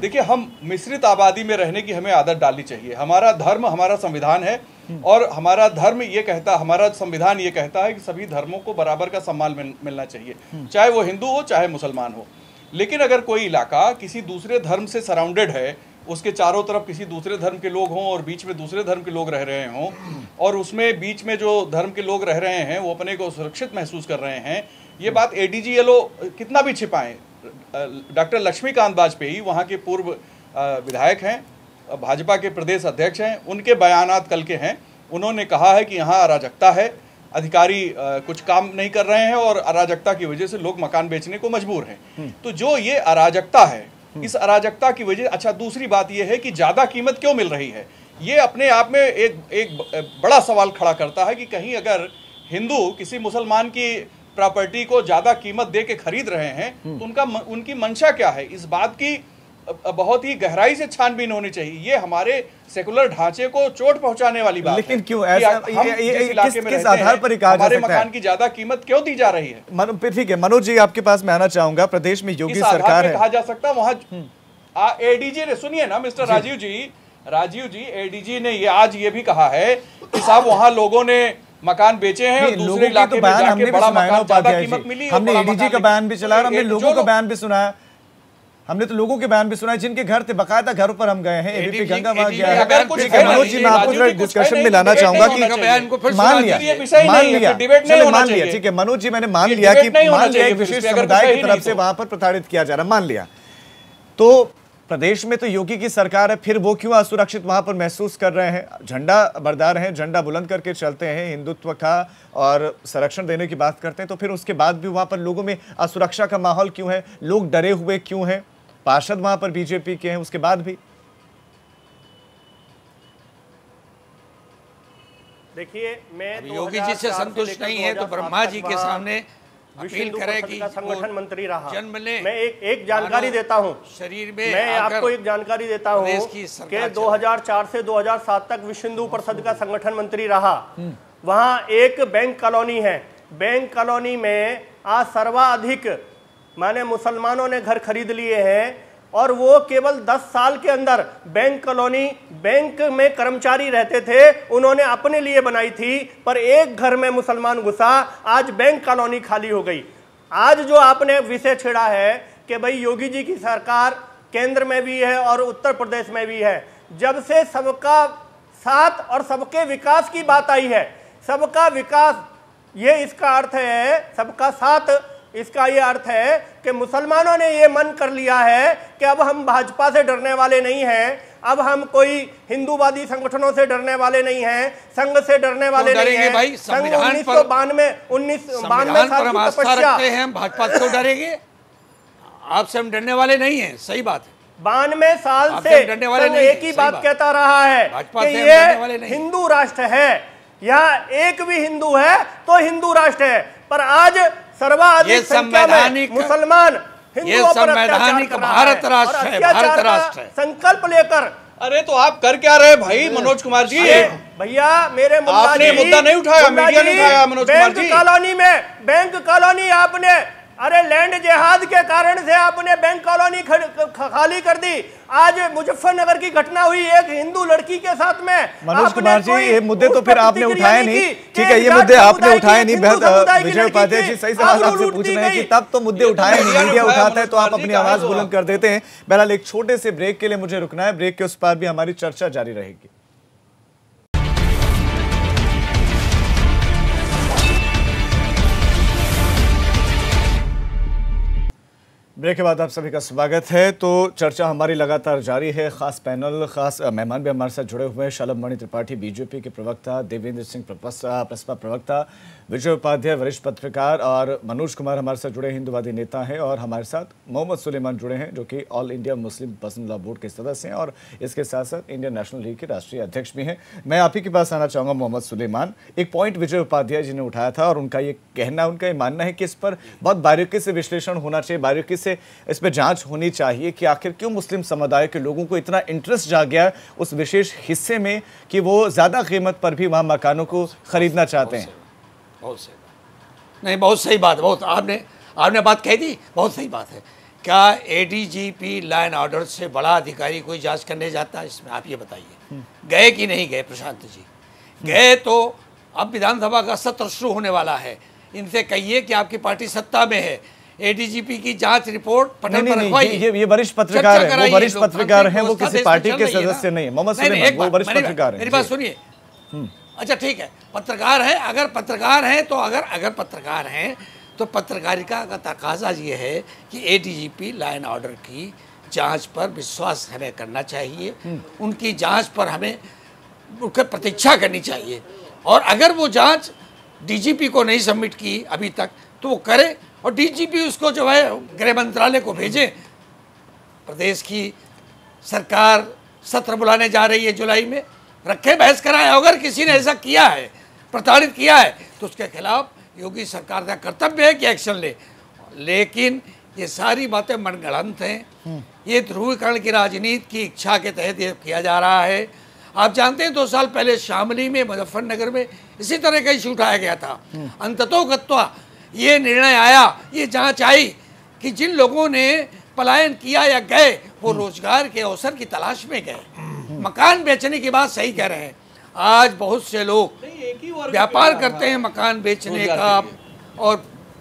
देखिए हम मिश्रित आबादी में रहने की हमें आदत डालनी चाहिए। हमारा धर्म हमारा संविधान है और हमारा धर्म ये कहता हमारा संविधान ये कहता है कि सभी धर्मों को बराबर का सम्मान मिल, मिलना चाहिए चाहे वो हिंदू हो चाहे मुसलमान हो। लेकिन अगर कोई इलाका किसी दूसरे धर्म से सराउंडेड है उसके चारों तरफ़ किसी दूसरे धर्म के लोग हों और बीच में दूसरे धर्म के लोग रह रहे हों और उसमें बीच में जो धर्म के लोग रह रहे हैं वो अपने को सुरक्षित महसूस कर रहे हैं। ये बात ए डी कितना भी छिपाएँ डॉक्टर लक्ष्मीकांत वाजपेयी वहाँ के पूर्व विधायक हैं भाजपा के प्रदेश अध्यक्ष हैं उनके बयान कल के हैं। उन्होंने कहा है कि यहाँ अराजकता है अधिकारी कुछ काम नहीं कर रहे हैं और अराजकता की वजह से लोग मकान बेचने को मजबूर हैं। हम्म। तो जो ये अराजकता है इस अराजकता की वजह अच्छा दूसरी बात यह है कि ज़्यादा कीमत क्यों मिल रही है? ये अपने आप में एक एक बड़ा सवाल खड़ा करता है कि कहीं अगर हिंदू किसी मुसलमान की प्रॉपर्टी को ज़्यादा कीमत दे के खरीद रहे हैं तो उनका उनकी मंशा क्या है? इस बात की बहुत ही गहराई से छानबीन होनी चाहिए। ये हमारे सेकुलर ढांचे को चोट पहुँचाने वाली बात लेकिन क्यों? ऐसा ये, ये, किस, किस आधार पर कहा हमारे मकान की ज़्यादा कीमत क्यों दी जा रही है? ठीक है मनोज जी आपके पास मैं आना चाहूँगा। प्रदेश में योगी सरकार है। कहा जा सकता वहाँ एडीजी ने सुनिए ना मिस्टर राजीव जी। राजीव जी एडीजी ने ये आज ये भी कहा है कि साहब वहाँ लोगों ने मकान बेचे हैं और दूसरे इलाके तो में जाके बड़ा मकान ज़्यादा कीमत मिली हमने एडीजी का बयान भी चलाया हमने लोगों का बयान भी सुनाया। हमने तो लोगों के बयान भी सुना है जिनके घर थे बकायदा घरों पर हम गए हैं। एबीपी गंगा वहाँ गया है। मनोज जी मैं आपको डिस्कशन में लाना चाहूँगा कि मान लिया मान लिया चलो मान लिया ठीक है मनोज जी मैंने मान लिया कि मान लिया एक विशेष समुदाय की तरफ़ से वहाँ पर प्रताड़ित किया जा रहा मान लिया। तो प्रदेश में तो योगी की सरकार है फिर वो क्यों असुरक्षित वहाँ पर महसूस कर रहे हैं? झंडा बरदार हैं झंडा बुलंद करके चलते हैं हिंदुत्व का और संरक्षण देने की बात करते हैं तो फिर उसके बाद भी वहाँ पर लोगों में असुरक्षा का माहौल क्यों है? लोग डरे हुए क्यों हैं? पार्षद वहाँ पर बीजेपी के हैं उसके बाद भी। देखिए मैं योगी जी से संतुष्ट नहीं है तो ब्रह्मा जी के सामने अपील करे कि संगठन मंत्री रहा। जन्म ले। मैं एक एक जानकारी देता हूँ। शरीर में मैं आपको एक जानकारी देता हूँ कि 2004 से 2007 तक विश्व हिंदू परिषद का संगठन मंत्री रहा। हम्म। वहाँ एक बैंक कॉलोनी है। बैंक कॉलोनी में आज सर्वाधिक माने मुसलमानों ने घर खरीद लिए हैं और वो केवल 10 साल के अंदर बैंक कॉलोनी, बैंक में कर्मचारी रहते थे, उन्होंने अपने लिए बनाई थी, पर एक घर में मुसलमान घुसा, आज बैंक कॉलोनी खाली हो गई। आज जो आपने विषय छेड़ा है कि भाई योगी जी की सरकार केंद्र में भी है और उत्तर प्रदेश में भी है, जब से सबका साथ और सबके विकास की बात आई है, सबका विकास, ये इसका अर्थ है, सबका साथ इसका ये अर्थ है कि मुसलमानों ने ये मन कर लिया है कि अब हम भाजपा से डरने वाले नहीं हैं अब हम कोई हिंदूवादी संगठनों से डरने वाले नहीं हैं संघ से डरने वाले तो नहीं हैं। संघ उन्नीस सौ बानवे उन्नीस बानवे साल की तपस्या। हैं भाजपा से डरेंगे। आपसे हम डरने वाले नहीं हैं सही बात है। बानवे साल से एक ही बात कहता रहा है कि ये हिंदू राष्ट्र है या एक भी हिंदू है तो हिंदू राष्ट्र है। पर आज सर्वाधिक संवैधानिक मुसलमान ये संवैधानिक भारत राष्ट्र है भारत राष्ट्र है। संकल्प लेकर अरे तो आप कर क्या रहे भाई मनोज कुमार जी? भैया मेरे आपने मुद्दा नहीं उठाया मीडिया ने उठाया मनोज कुमार जी। कॉलोनी में बैंक कॉलोनी आपने अरे लैंड जिहाद के कारण से आपने बैंक कॉलोनी खाली कर दी। आज मुजफ्फरनगर की घटना हुई एक हिंदू लड़की के साथ में। मनोज कुमार जी ये मुद्दे तो फिर आपने उठाए नहीं ठीक है ये मुद्दे आपने उठाए नहीं। विजय उपाध्याय जी सही सवाल आपसे पूछ रहे हैं कि तब तो मुद्दे उठाए नहीं मीडिया उठाता है तो आप अपनी आवाज़ बुलंद कर देते हैं। बहरहाल एक छोटे से ब्रेक के लिए मुझे रुकना है। ब्रेक के उस पर भी हमारी चर्चा जारी रहेगी। ब्रेक के बाद आप सभी का स्वागत है। तो चर्चा हमारी लगातार जारी है। खास पैनल, खास मेहमान भी हमारे साथ जुड़े हुए हैं। शलभ मणि त्रिपाठी, बीजेपी के प्रवक्ता, देवेंद्र सिंह प्रसपा प्रवक्ता विजय उपाध्याय वरिष्ठ पत्रकार और मनोज कुमार हमारे साथ जुड़े हिंदुवादी नेता हैं और हमारे साथ मोहम्मद सुलेमान जुड़े हैं, जो कि all India Muslim personal law board के सदस्य हैं और इसके साथ साथ इंडियन नेशनल लीग के राष्ट्रीय अध्यक्ष भी हैं। मैं आप ही के पास आना चाहूँगा, मोहम्मद सुलेमान। एक पॉइंट विजय उपाध्याय जी ने उठाया था और उनका ये कहना, उनका ये मानना है कि इस पर बहुत बारीकी से विश्लेषण होना चाहिए, बारीकी से इस पर जाँच होनी चाहिए कि आखिर क्यों मुस्लिम समुदाय के लोगों को इतना इंटरेस्ट जा गया उस विशेष हिस्से में कि वो ज़्यादा कीमत पर भी वहाँ मकानों को खरीदना चाहते हैं। बहुत सही बात। नहीं बहुत सही बात बहुत आपने आपने बात कह दी बहुत सही बात है। क्या एडीजीपी लाइन ऑर्डर से बड़ा अधिकारी कोई जाँच करने जाता है? इसमें आप ये बताइए। गए कि नहीं गए प्रशांत जी? गए तो अब विधानसभा का सत्र शुरू होने वाला है। इनसे कहिए कि आपकी पार्टी सत्ता में है। एडीजीपी की जाँच रिपोर्ट पटल पर रखवाइए ये ये वरिष्ठ पत्रकार है वो वरिष्ठ पत्रकार हैं वो किसी पार्टी के सदस्य नहीं है मोहम्मद सुलेमान वो वरिष्ठ पत्रकार हैं मेरी बात सुनिए। हम्म। अच्छा ठीक है। पत्रकार है अगर पत्रकार हैं तो अगर अगर पत्रकार हैं तो पत्रकारिता का तकाजा ये है कि एडीजीपी लाइन ऑर्डर की जाँच पर विश्वास हमें करना चाहिए। हम्म। उनकी जाँच पर हमें उनकी प्रतीक्षा करनी चाहिए। और अगर वो जाँच डीजीपी को नहीं सबमिट की अभी तक तो वो करे और डीजीपी उसको जो है गृह मंत्रालय को भेजे। प्रदेश की सरकार सत्र बुलाने जा रही है जुलाई में। रखे बहस कराए अगर किसी ने ऐसा किया है प्रताड़ित किया है तो उसके खिलाफ योगी सरकार का कर्तव्य है कि एक्शन ले। लेकिन ये सारी बातें मनगढ़ंत हैं। ये ध्रुवीकरण की राजनीति की इच्छा के तहत ये किया जा रहा है। आप जानते हैं दो साल पहले शामली में मुजफ्फरनगर में इसी तरह का इशू उठाया गया था। अंततो गत्वा ये निर्णय आया ये जाँच आई कि जिन लोगों ने पलायन किया या गए वो रोज़गार के अवसर की तलाश में गए। मकान बेचने की बात सही कह रहे हैं। आज बहुत से लोग व्यापार करते हैं मकान बेचने का और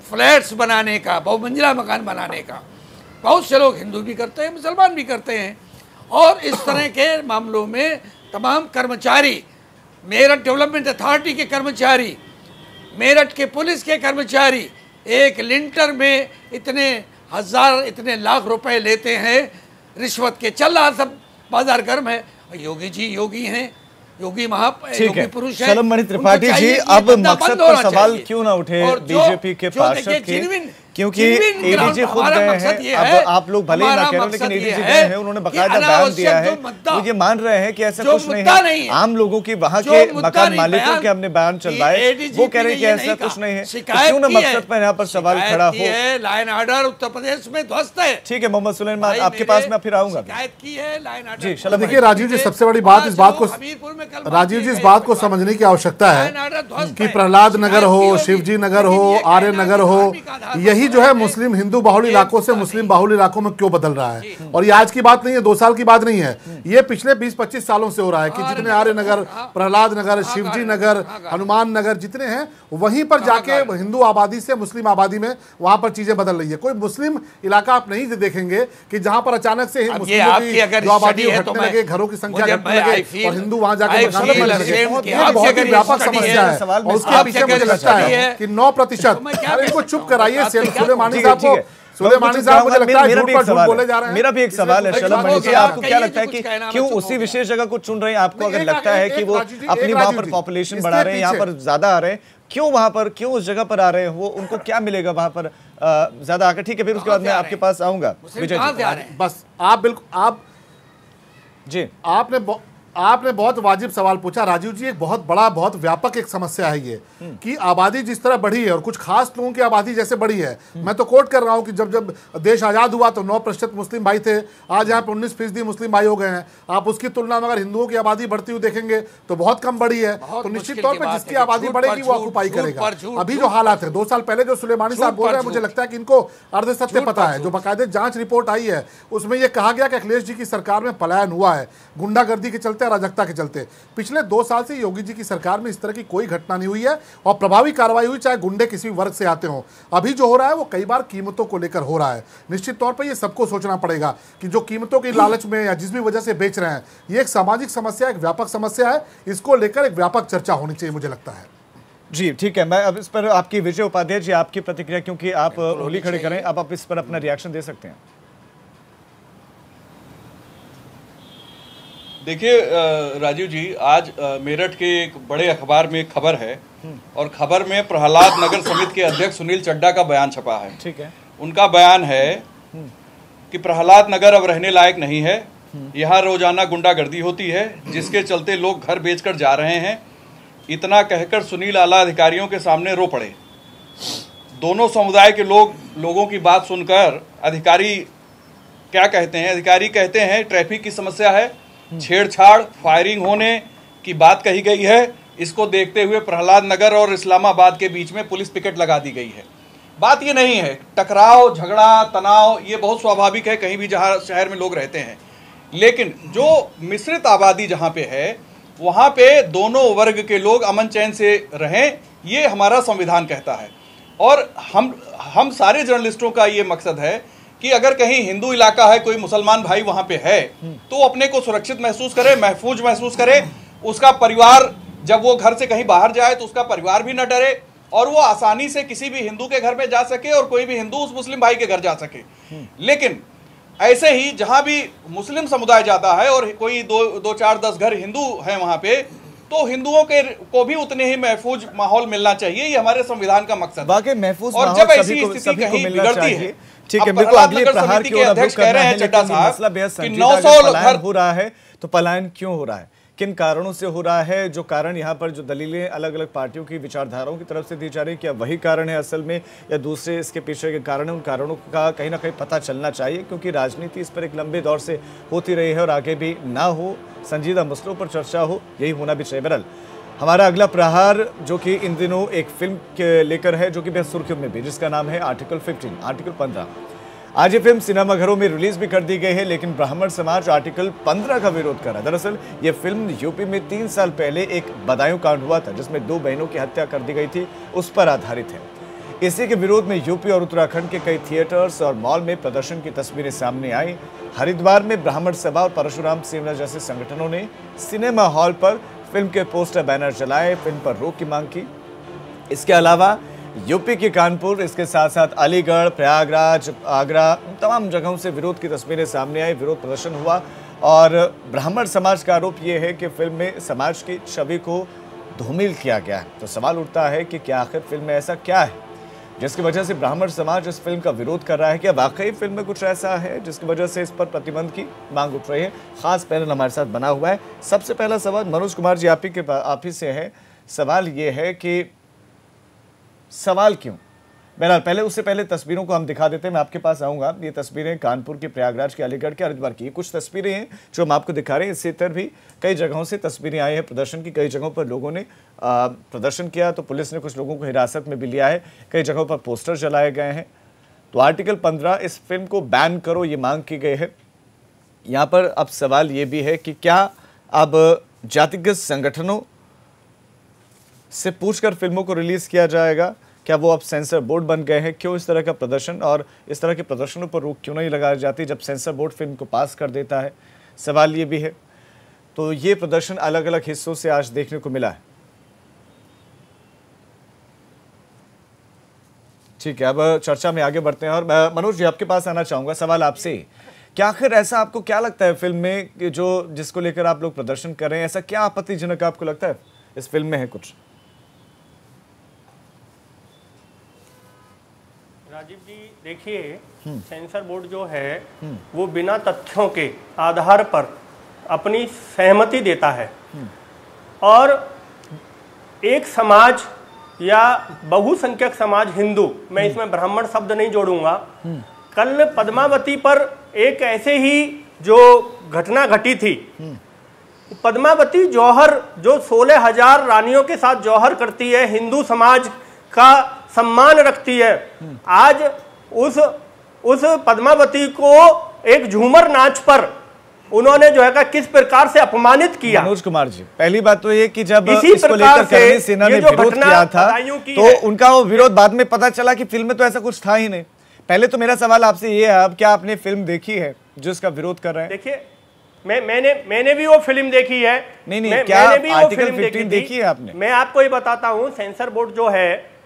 फ्लैट्स बनाने का बहुमंजिला मकान बनाने का। बहुत से लोग हिंदू भी करते हैं मुसलमान भी करते हैं। और इस तरह के मामलों में तमाम कर्मचारी मेरठ डेवलपमेंट अथॉरिटी के कर्मचारी मेरठ के पुलिस के कर्मचारी एक लिंटर में इतने हज़ार इतने लाख रुपए लेते हैं। रिश्वत के चल रहा सब बाज़ार गर्म है। योगी जी योगी हैं योगी महा योगी पुरुष है त्रिपाठी जी अब मकसद पर सवाल क्यों ना उठे बीजेपी के पार्षद के? क्योंकि एडीजी खुद गए हैं। अब आप लोग भले ही ना कह रहे लेकिन एडीजी गए हैं उन्होंने बकायदा बयान दिया है। तो ये मान रहे हैं कि ऐसा कुछ नहीं है। आम लोगों की वहाँ के मकान मालिकों के हमने बयान चलवाए। वो कह रहे हैं कि ऐसा कुछ नहीं है। तो क्यों ना मकसद पर यहाँ पर सवाल खड़ा हो? लाइन ऑर्डर उत्तर प्रदेश में ध्वस्त है। ठीक है मोहम्मद सुलेमान आपके पास मैं फिर आऊँगा। जी चलो देखिए राजीव जी सबसे बड़ी बात इस बात को राजीव जी इस बात को समझने की आवश्यकता है कि प्रहलाद नगर हो शिवजी नगर हो आर्य नगर हो यही जो है मुस्लिम हिंदू बाहुल इलाकों से मुस्लिम बाहुल इलाकों में क्यों बदल रहा है? और ये आज की बात नहीं है दो साल की बात नहीं है। ये पिछले 20-25 सालों से हो रहा है कि जितने आर्य नगर प्रहलाद नगर शिवजी नगर हनुमान नगर जितने हैं वहीं पर जाके हिंदू आबादी से मुस्लिम आबादी में वहाँ पर चीज़ें बदल रही है। कोई मुस्लिम इलाका आप नहीं देखेंगे कि जहाँ पर अचानक से आबादी घटने तो लगे घरों की संख्या घटने लगे और हिंदू वहाँ जाके बहुत ही व्यापक समस्या है। और उसके पीछे मुझे लगता है कि नौ प्रतिशत इनको चुप कराइए सुलेमानी साहब को सुलेमानी साहब मुझे लगता है झूठ पर बोले जा रहे हैं। मेरा भी एक सवाल है शलभ मणि जी आपको क्या लगता है कि क्यों उसी विशेष जगह को चुन रहे हैं? आपको अगर लगता है कि वो अपनी वहाँ पर पॉपुलेशन बढ़ा रहे हैं यहाँ पर ज़्यादा आ रहे हैं क्यों वहाँ पर क्यों उस जगह पर आ रहे हैं? वो उनको क्या मिलेगा वहाँ पर ज़्यादा आकर? ठीक है फिर उसके बाद मैं आपके पास आऊँगा विजय बस आप बिल्कुल आप जी। आपने आपने बहुत वाजिब सवाल पूछा राजीव जी एक बहुत बड़ा बहुत व्यापक एक समस्या है ये कि आबादी जिस तरह बढ़ी है और कुछ खास लोगों की आबादी जैसे बढ़ी है मैं तो कोट कर रहा हूँ कि जब जब देश आज़ाद हुआ तो नौ प्रतिशत मुस्लिम भाई थे आज यहाँ पे उन्नीस फ़ीसदी मुस्लिम भाई हो गए हैं। आप उसकी तुलना में अगर हिंदुओं की आबादी बढ़ती हुई देखेंगे तो बहुत कम बढ़ी है तो निश्चित तौर पर जिसकी आबादी बढ़ेगी वो ऑक्यूपाई करेगा। अभी जो हालात है दो साल पहले जो सुलेमानी साहब बोल रहे हैं मुझे लगता है कि इनको अर्ध सत्य पता है। जो बाकायदे जाँच रिपोर्ट आई है उसमें यह कहा गया कि अखिलेश जी की सरकार में पलायन हुआ है। गुंडागर्दी के चलते अराजकता के चलते। पिछले दो साल से योगी जी की सरकार में इस तरह की कोई घटना नहीं हुई है और प्रभावी कार्रवाई हुई चाहे गुंडे किसी वर्ग से आते हों। अभी जो हो रहा है वो कई बार कीमतों को लेकर हो रहा है। निश्चित तौर पर यह सबको सोचना पड़ेगा कि जो कीमतों की लालच में या जिस भी वजह से बेच रहे हैं ये एक सामाजिक समस्या एक व्यापक समस्या है। इसको लेकर एक व्यापक चर्चा होनी चाहिए मुझे लगता है। जी ठीक है। मैं अब इस पर आपकी विजय उपाध्याय जी आपकी प्रतिक्रिया क्योंकि आप होली खड़े करें अब आप इस पर अपना रिएक्शन दे सकते हैं। देखिए राजीव जी आज मेरठ के एक बड़े अखबार में एक खबर है और खबर में प्रहलाद नगर समिति के अध्यक्ष सुनील चड्डा का बयान छपा है। ठीक है। उनका बयान है कि प्रहलाद नगर अब रहने लायक नहीं है। यहाँ रोज़ाना गुंडागर्दी होती है जिसके चलते लोग घर बेचकर जा रहे हैं। इतना कहकर सुनील आला अधिकारियों के सामने रो पड़े। दोनों समुदाय के लोग लोगों की बात सुनकर अधिकारी क्या कहते हैं? अधिकारी कहते हैं ट्रैफ़िक की समस्या है छेड़छाड़ फायरिंग होने की बात कही गई है। इसको देखते हुए प्रहलाद नगर और इस्लामाबाद के बीच में पुलिस पिकेट लगा दी गई है। बात ये नहीं है, टकराव, झगड़ा, तनाव, ये बहुत स्वाभाविक है, कहीं भी जहाँ शहर में लोग रहते हैं। लेकिन जो मिश्रित आबादी जहाँ पे है, वहाँ पे दोनों वर्ग के लोग अमन चैन से रहें, ये हमारा संविधान कहता है। और हम हम सारे जर्नलिस्टों का ये मकसद है कि अगर कहीं हिंदू इलाका है कोई मुसलमान भाई वहाँ पे है तो अपने को सुरक्षित महसूस करे महफूज महसूस करे। उसका परिवार जब वो घर से कहीं बाहर जाए तो उसका परिवार भी न डरे और वो आसानी से किसी भी हिंदू के घर में जा सके और कोई भी हिंदू उस मुस्लिम भाई के घर जा सके। लेकिन ऐसे ही जहाँ भी मुस्लिम समुदाय जाता है और कोई दो दो चार दस घर हिंदू है वहाँ पे तो हिंदुओं के को भी उतने ही महफूज माहौल मिलना चाहिए। ये हमारे संविधान का मकसद वाकई महफूज और जब ऐसी स्थिति कहीं बिगड़ती है ठीक है बिल्कुल अगले प्रहार की ओर अध्यक्ष कह रहे हैं चड्डा साहब मसला बेहद संजीदा हो रहा है तो पलायन क्यों हो रहा है? किन कारणों से हो रहा है? जो कारण यहाँ पर जो दलीलें अलग अलग पार्टियों की विचारधाराओं की तरफ़ से दी जा रही है क्या वही कारण है असल में या दूसरे इसके पीछे के कारण उन कारणों का कहीं ना कहीं पता चलना चाहिए क्योंकि राजनीति इस पर एक लंबे दौर से होती रही है और आगे भी ना हो संजीदा मसलों पर चर्चा हो यही होना भी चाहिए बरल हमारा अगला प्रहार, जो कि इन दिनों एक फ़िल्म लेकर है, जो कि बेहद सुर्खियों में भी, जिसका नाम है आर्टिकल 15 आर्टिकल 15 आज ये फ़िल्म सिनेमाघरों में रिलीज़ भी कर दी गई है, लेकिन ब्राह्मण समाज आर्टिकल 15 का विरोध कर रहा है। दरअसल, ये फ़िल्म यूपी में तीन साल पहले एक बदायूं कांड हुआ था, जिसमें दो बहनों की हत्या कर दी गई थी, उस पर आधारित है। इसी के विरोध में यूपी और उत्तराखंड के कई थिएटर्स और मॉल में प्रदर्शन की तस्वीरें सामने आई। हरिद्वार में ब्राह्मण सभा और परशुराम सेना जैसे संगठनों ने सिनेमा हॉल पर फ़िल्म के पोस्टर, बैनर चलाए फ़िल्म पर रोक की मांग की। इसके अलावा, यूपी के कानपुर, इसके साथ साथ अलीगढ़, प्रयागराज, आगरा तमाम जगहों से विरोध की तस्वीरें सामने आई, विरोध प्रदर्शन हुआ। और ब्राह्मण समाज का आरोप यह है कि फ़िल्म में समाज की छवि को धूमिल किया गया है। तो सवाल उठता है कि क्या आखिर फ़िल्म में ऐसा क्या है? जिसकी वजह से ब्राह्मण समाज इस फ़िल्म का विरोध कर रहा है क्या वाकई फ़िल्म में कुछ ऐसा है जिसकी वजह से इस पर प्रतिबंध की मांग उठ रही है। खास पैनल हमारे साथ बना हुआ है। सबसे पहला सवाल मनोज कुमार जी आप ही के आप ही से है। सवाल ये है कि सवाल क्यों? बहरहाल, पहले, उससे पहले तस्वीरों को हम दिखा देते हैं। मैं आपके पास आऊँगा। ये तस्वीरें कानपुर के प्रयागराज के अलीगढ़ के हरिद्वार की। कुछ तस्वीरें हैं जो हम आपको दिखा रहे हैं। इससे इतर भी कई जगहों से तस्वीरें आई हैं। प्रदर्शन की कई जगहों पर लोगों ने प्रदर्शन किया। तो पुलिस ने कुछ लोगों को हिरासत में भी लिया है। कई जगहों पर पोस्टर जलाए गए हैं। तो आर्टिकल पंद्रह, इस फ़िल्म को बैन करो, ये मांग की गई है। यहाँ पर अब सवाल ये भी है कि क्या अब जातिगत संगठनों से पूछकर फ़िल्मों को रिलीज़ किया जाएगा? क्या वो अब सेंसर बोर्ड बन गए हैं? क्यों इस तरह का प्रदर्शन? और इस तरह के प्रदर्शनों पर रोक क्यों नहीं लगाई जाती जब सेंसर बोर्ड फ़िल्म को पास कर देता है? सवाल ये भी है। तो ये प्रदर्शन अलग अलग हिस्सों से आज देखने को मिला है। ठीक है, अब चर्चा में आगे बढ़ते हैं। और मनोज जी, आपके पास आना चाहूँगा सवाल आपसे। क्या आखिर ऐसा आपको क्या लगता है फ़िल्म में जो, जिसको लेकर आप लोग प्रदर्शन कर रहे हैं, ऐसा क्या आपत्तिजनक आपको लगता है? इस फ़िल्म में है कुछ। राजीव जी देखिए सेंसर बोर्ड जो है वो बिना तथ्यों के आधार पर अपनी सहमति देता है। और एक समाज या बहुसंख्यक समाज हिंदू मैं इसमें ब्राह्मण शब्द नहीं जोड़ूँगा। कल पद्मावती पर एक ऐसे ही जो घटना घटी थी। पद्मावती जौहर जो सोलह हज़ार रानियों के साथ जौहर करती है हिंदू समाज का सम्मान रखती है। आज उस उस पद्मावती को एक झूमर नाच पर उन्होंने जो है का किस प्रकार से अपमानित किया? मनोज कुमार जी पहली बात तो ये कि जब इसी इसको लेकर कर्णी सेना ने विरोध किया था तो उनका वो विरोध बाद में पता चला कि फ़िल्म में तो ऐसा कुछ था ही नहीं। पहले तो मेरा सवाल आपसे ये है अब क्या आपने फ़िल्म देखी है जो इसका विरोध कर रहे हैं? देखिए मैं मैंने मैंने भी वो फ़िल्म देखी है। नहीं नहीं मैं, क्या मैंने भी वो फ़िल्म देखी, देखी है आपने? मैं आपको ये बताता हूँ सेंसर बोर्ड जो है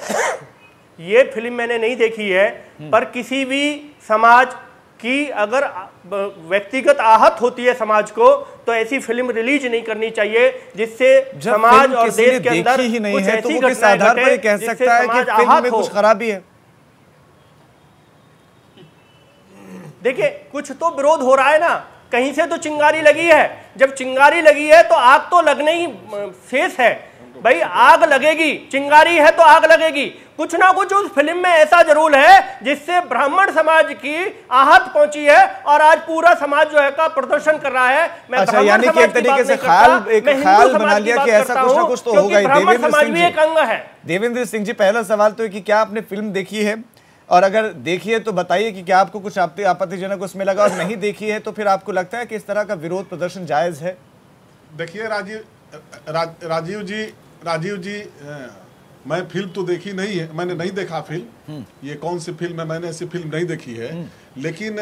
(coughs) ये फ़िल्म मैंने नहीं देखी है हम्म। पर किसी भी समाज की अगर व्यक्तिगत आहत होती है समाज को तो ऐसी फ़िल्म रिलीज़ नहीं करनी चाहिए जिससे समाज और देश के अंदर ही नहीं है तो वो किस आधार पर कह सकता है कि फ़िल्म में कुछ खराबी है? देखिए कुछ तो विरोध हो रहा है ना। कहीं से तो चिंगारी लगी है। जब चिंगारी लगी है तो आग तो लगने ही शेष है। भाई आग लगेगी। चिंगारी है तो आग लगेगी। कुछ ना कुछ उस फ़िल्म में ऐसा ज़रूर है जिससे ब्राह्मण समाज की आहत पहुँची है और आज पूरा समाज जो है का प्रदर्शन कर रहा है। मैं अच्छा, यानी कि एक तरीके से ख्याल एक ख्याल बना लिया कि ऐसा कुछ ना कुछ तो होगा ही देवेंद्र सिंह जी। एक अंग है। देवेंद्र सिंह जी पहला सवाल तो है कि क्या आपने फ़िल्म देखी है? और अगर देखिए तो बताइए कि क्या आपको कुछ आपत्तिजनक उसमें लगा? और नहीं देखी है तो फिर आपको लगता है कि इस तरह का विरोध प्रदर्शन जायज़ है? देखिए राजीव राजीव जी राजीव जी मैं फ़िल्म तो देखी नहीं है मैंने नहीं देखा फ़िल्म हम्म। ये कौन सी फ़िल्म है मैंने ऐसी फ़िल्म नहीं देखी है हम्म। लेकिन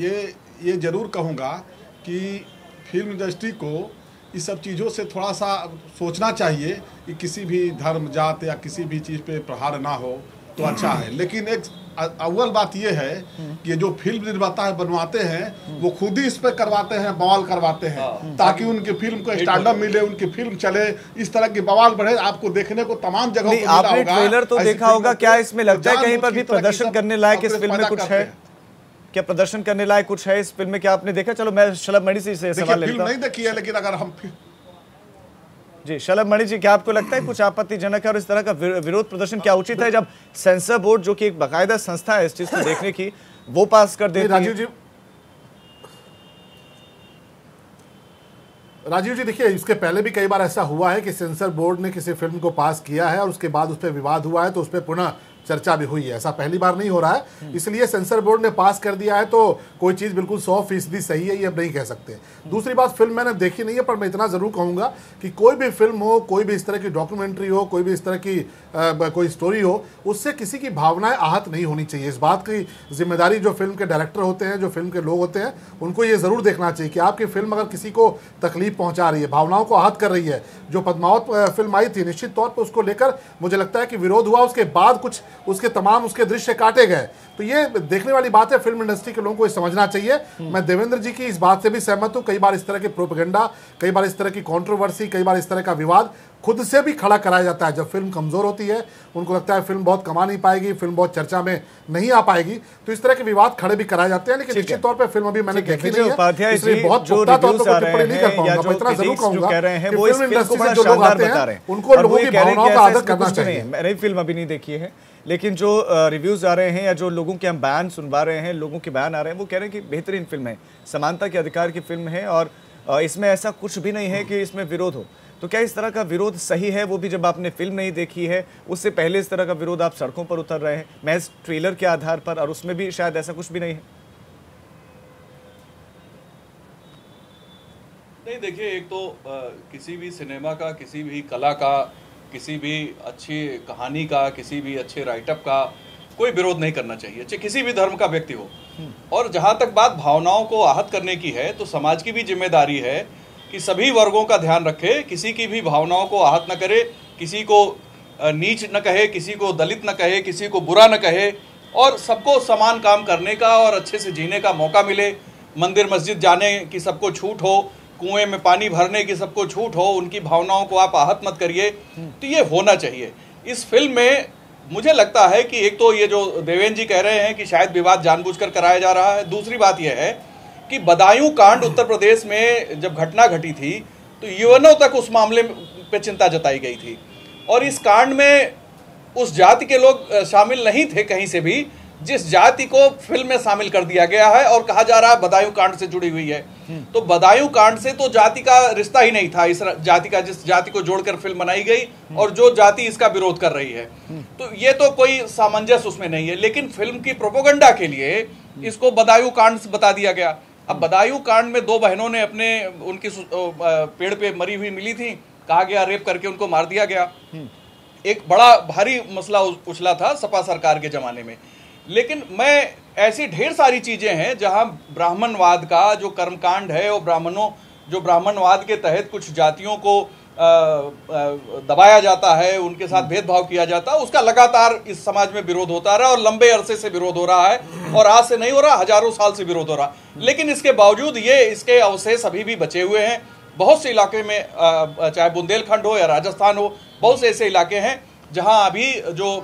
ये ये ज़रूर कहूँगा कि फ़िल्म इंडस्ट्री को इस सब चीज़ों से थोड़ा सा सोचना चाहिए कि किसी भी धर्म जात या किसी भी चीज़ पे प्रहार ना हो तो अच्छा है लेकिन एक अव्वल बात यह है कि जो फ़िल्म निर्माता है बनवाते हैं वो खुद ही इस पे करवाते हैं बवाल करवाते हैं हाँ। ताकि उनकी फ़िल्म को स्टैंडअप मिले उनकी फ़िल्म चले इस तरह की बवाल बढ़े आपको देखने को तमाम जगह आपने ट्रेलर तो देखा होगा क्या इसमें लगता है कहीं पर भी प्रदर्शन करने लायक इस फ़िल्म में कुछ है? क्या प्रदर्शन करने लायक कुछ है इस फ़िल्म में? क्या आपने देखा? चलो मैं शलभ मणि से सवाल लेता नहीं देखी है लेकिन अगर हम जी शलभ मणि जी क्या आपको लगता है कुछ आपत्तिजनक है और इस तरह का विरोध प्रदर्शन क्या उचित है जब सेंसर बोर्ड जो कि एक बाकायदा संस्था है इस चीज़ को (laughs) देखने की वो पास कर दे राजीव जी। राजीव जी देखिए इसके पहले भी कई बार ऐसा हुआ है कि सेंसर बोर्ड ने किसी फ़िल्म को पास किया है और उसके बाद उस पर विवाद हुआ है तो उस पर पुनः चर्चा भी हुई है। ऐसा पहली बार नहीं हो रहा है। इसलिए सेंसर बोर्ड ने पास कर दिया है तो कोई चीज़ बिल्कुल सौ फ़ीसदी सही है ये अब नहीं कह सकते। दूसरी बात फ़िल्म मैंने देखी नहीं है पर मैं इतना ज़रूर कहूँगा कि कोई भी फ़िल्म हो कोई भी इस तरह की डॉक्यूमेंट्री हो कोई भी इस तरह की आ, कोई स्टोरी हो उससे किसी की भावनाएँ आहत नहीं होनी चाहिए। इस बात की ज़िम्मेदारी जो फ़िल्म के डायरेक्टर होते हैं जो फ़िल्म के लोग होते हैं उनको ये ज़रूर देखना चाहिए कि आपकी फ़िल्म अगर किसी को तकलीफ़ पहुँचा रही है भावनाओं को आहत कर रही है जो पद्मावत फ़िल्म आई थी निश्चित तौर पर उसको लेकर मुझे लगता है कि विरोध हुआ उसके बाद कुछ उसके तमाम उसके दृश्य काटे गए तो ये देखने वाली बात है फ़िल्म इंडस्ट्री के लोगों को समझना चाहिए। मैं देवेंद्र जी की इस बात से भी सहमत हूँ। कई बार इस तरह के प्रोपेगेंडा कई बार इस तरह की कॉन्ट्रोवर्सी कई बार इस तरह का विवाद खुद से भी खड़ा कराया जाता है। जब फ़िल्म कमज़ोर होती है उनको लगता है फ़िल्म बहुत कमा नहीं पाएगी फ़िल्म बहुत चर्चा में नहीं आ पाएगी तो इस तरह के विवाद खड़े भी कराए जाते हैं। लेकिन निश्चित तौर पर फ़िल्म अभी मैंने देखी नहीं है इसलिए बहुत पुख्ता तौर पर टिप्पणी नहीं कर पाऊँगा मैं इतना ज़रूर कहूँगा कि फ़िल्म इंडस्ट्री से जो लोग आते हैं उनको लोगों की भावनाओं का आदर करना चाहिए। मैंने फ़िल्म अभी नहीं देखी है। लेकिन जो रिव्यूज़ आ रहे हैं या जो लोगों के हम बयान सुनवा रहे हैं लोगों के बयान आ रहे हैं वो कह रहे हैं कि बेहतरीन फ़िल्म है। समानता के अधिकार की फ़िल्म है और इसमें ऐसा कुछ भी नहीं है कि इसमें विरोध हो। तो क्या इस तरह का विरोध सही है? वो भी जब आपने फ़िल्म नहीं देखी है उससे पहले इस तरह का विरोध आप सड़कों पर उतर रहे हैं महज ट्रेलर के आधार पर और उसमें भी शायद ऐसा कुछ भी नहीं है? नहीं देखिए एक तो आ, किसी भी सिनेमा का किसी भी कला का किसी भी अच्छी कहानी का किसी भी अच्छे राइटअप का कोई विरोध नहीं करना चाहिए, चाहे किसी भी धर्म का व्यक्ति हो। और जहाँ तक बात भावनाओं को आहत करने की है तो समाज की भी ज़िम्मेदारी है कि सभी वर्गों का ध्यान रखे, किसी की भी भावनाओं को आहत न करे, किसी को नीच न कहे, किसी को दलित न कहे, किसी को बुरा न कहे, और सबको समान काम करने का और अच्छे से जीने का मौका मिले। मंदिर मस्जिद जाने की सबको छूट हो, कुएँ में पानी भरने की सबको छूट हो, उनकी भावनाओं को आप आहत मत करिए। तो ये होना चाहिए। इस फ़िल्म में मुझे लगता है कि एक तो ये जो देवेंद्र जी कह रहे हैं कि शायद विवाद जानबूझकर कराया जा रहा है, दूसरी बात यह है कि बदायूं कांड उत्तर प्रदेश में जब घटना घटी थी तो यूएनओ तक उस मामले पर चिंता जताई गई थी। और इस कांड में उस जाति के लोग शामिल नहीं थे कहीं से भी जिस जाति को फ़िल्म में शामिल कर दिया गया है और कहा जा रहा है बदायूं कांड से जुड़ी हुई है। तो बदायूं कांड से तो जाति का रिश्ता ही नहीं था, इस जाति का, जिस जाति को जोड़कर फ़िल्म बनाई गई और जो जाति इसका विरोध कर रही है। तो ये तो कोई सामंजस्य उसमें नहीं है, लेकिन फ़िल्म की प्रोपोगंडा के लिए इसको बदायूं कांड बता दिया गया। अब बदायूं कांड में दो बहनों ने अपने, उनकी पेड़ पे मरी हुई मिली थी, कहा गया, रेप करके उनको मार दिया गया। एक बड़ा भारी मसला उछला था सपा सरकार के जमाने में। लेकिन मैं ऐसी ढेर सारी चीज़ें हैं जहाँ ब्राह्मणवाद का जो कर्मकांड है वो ब्राह्मणों जो ब्राह्मणवाद के तहत कुछ जातियों को दबाया जाता है उनके साथ भेदभाव किया जाता है उसका लगातार इस समाज में विरोध होता रहा और लंबे अरसे से विरोध हो रहा है और आज से नहीं हो रहा हज़ारों साल से विरोध हो रहा। लेकिन इसके बावजूद ये इसके अवशेष अभी भी बचे हुए हैं। बहुत से इलाके में चाहे बुंदेलखंड हो या राजस्थान हो बहुत से ऐसे इलाके हैं जहाँ अभी जो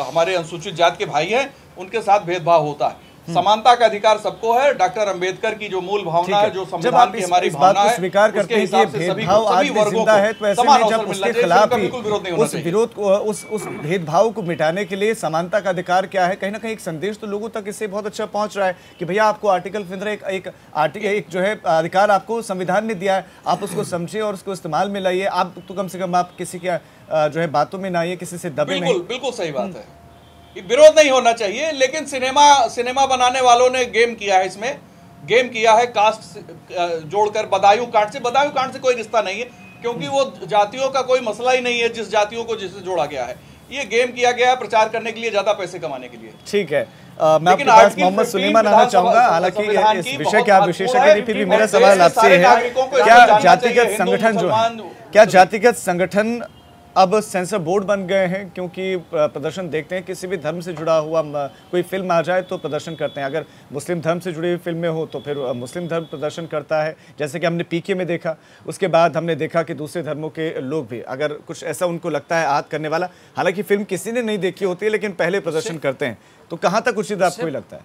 हमारे अनुसूचित जात के भाई हैं उनके साथ भेदभाव होता है। हम्म। समानता का अधिकार सबको है। डॉक्टर अंबेडकर की जो मूल भावना है जो संविधान की हमारी भावना है स्वीकार करते हैं कि भेदभाव भी ज़िंदा है तो ऐसे में जब उसके खिलाफ ही उस विरोध को उस उस भेदभाव को मिटाने के लिए समानता का अधिकार क्या है? कहीं ना कहीं एक संदेश तो लोगों तक इससे बहुत अच्छा पहुँच रहा है कि भैया आपको आर्टिकल पंद्रह एक एक एक जो है अधिकार आपको संविधान ने दिया है। आप उसको समझिए और उसको इस्तेमाल में लाइए। आप तो कम से कम आप किसी के जो है बातों में ना आइए किसी से दबे नहीं। बिल्कुल सही बात है। विरोध नहीं होना चाहिए लेकिन सिनेमा सिनेमा बनाने वालों ने गेम किया है इसमें। गेम किया है कास्ट जोड़कर बदायूं कांड से। बदायूं कांड से कोई रिश्ता नहीं है क्योंकि वो जातियों का कोई मसला ही नहीं है जिस जातियों को जिससे जोड़ा गया है। ये गेम किया गया है प्रचार करने के लिए ज़्यादा पैसे कमाने के लिए। ठीक है। आ, मैं आपके पास मोहम्मद सुलेमान आना चाहूँगा। हालाँकि इस विषय के आप विशेषज्ञ फिर भी मेरा सवाल आपसे है। क्या जातिगत संगठन जो है? क्या जातिगत संगठन अब सेंसर बोर्ड बन गए हैं क्योंकि प्रदर्शन देखते हैं किसी भी धर्म से जुड़ा हुआ कोई फ़िल्म आ जाए तो प्रदर्शन करते हैं। अगर मुस्लिम धर्म से जुड़ी हुई फ़िल्में हो तो फिर मुस्लिम धर्म प्रदर्शन करता है जैसे कि हमने पीके में देखा। उसके बाद हमने देखा कि दूसरे धर्मों के लोग भी अगर कुछ ऐसा उनको लगता है आद करने वाला हालाँकि फ़िल्म किसी ने नहीं देखी होती है लेकिन पहले प्रदर्शन करते हैं। तो कहाँ तक उचित आपको लगता है?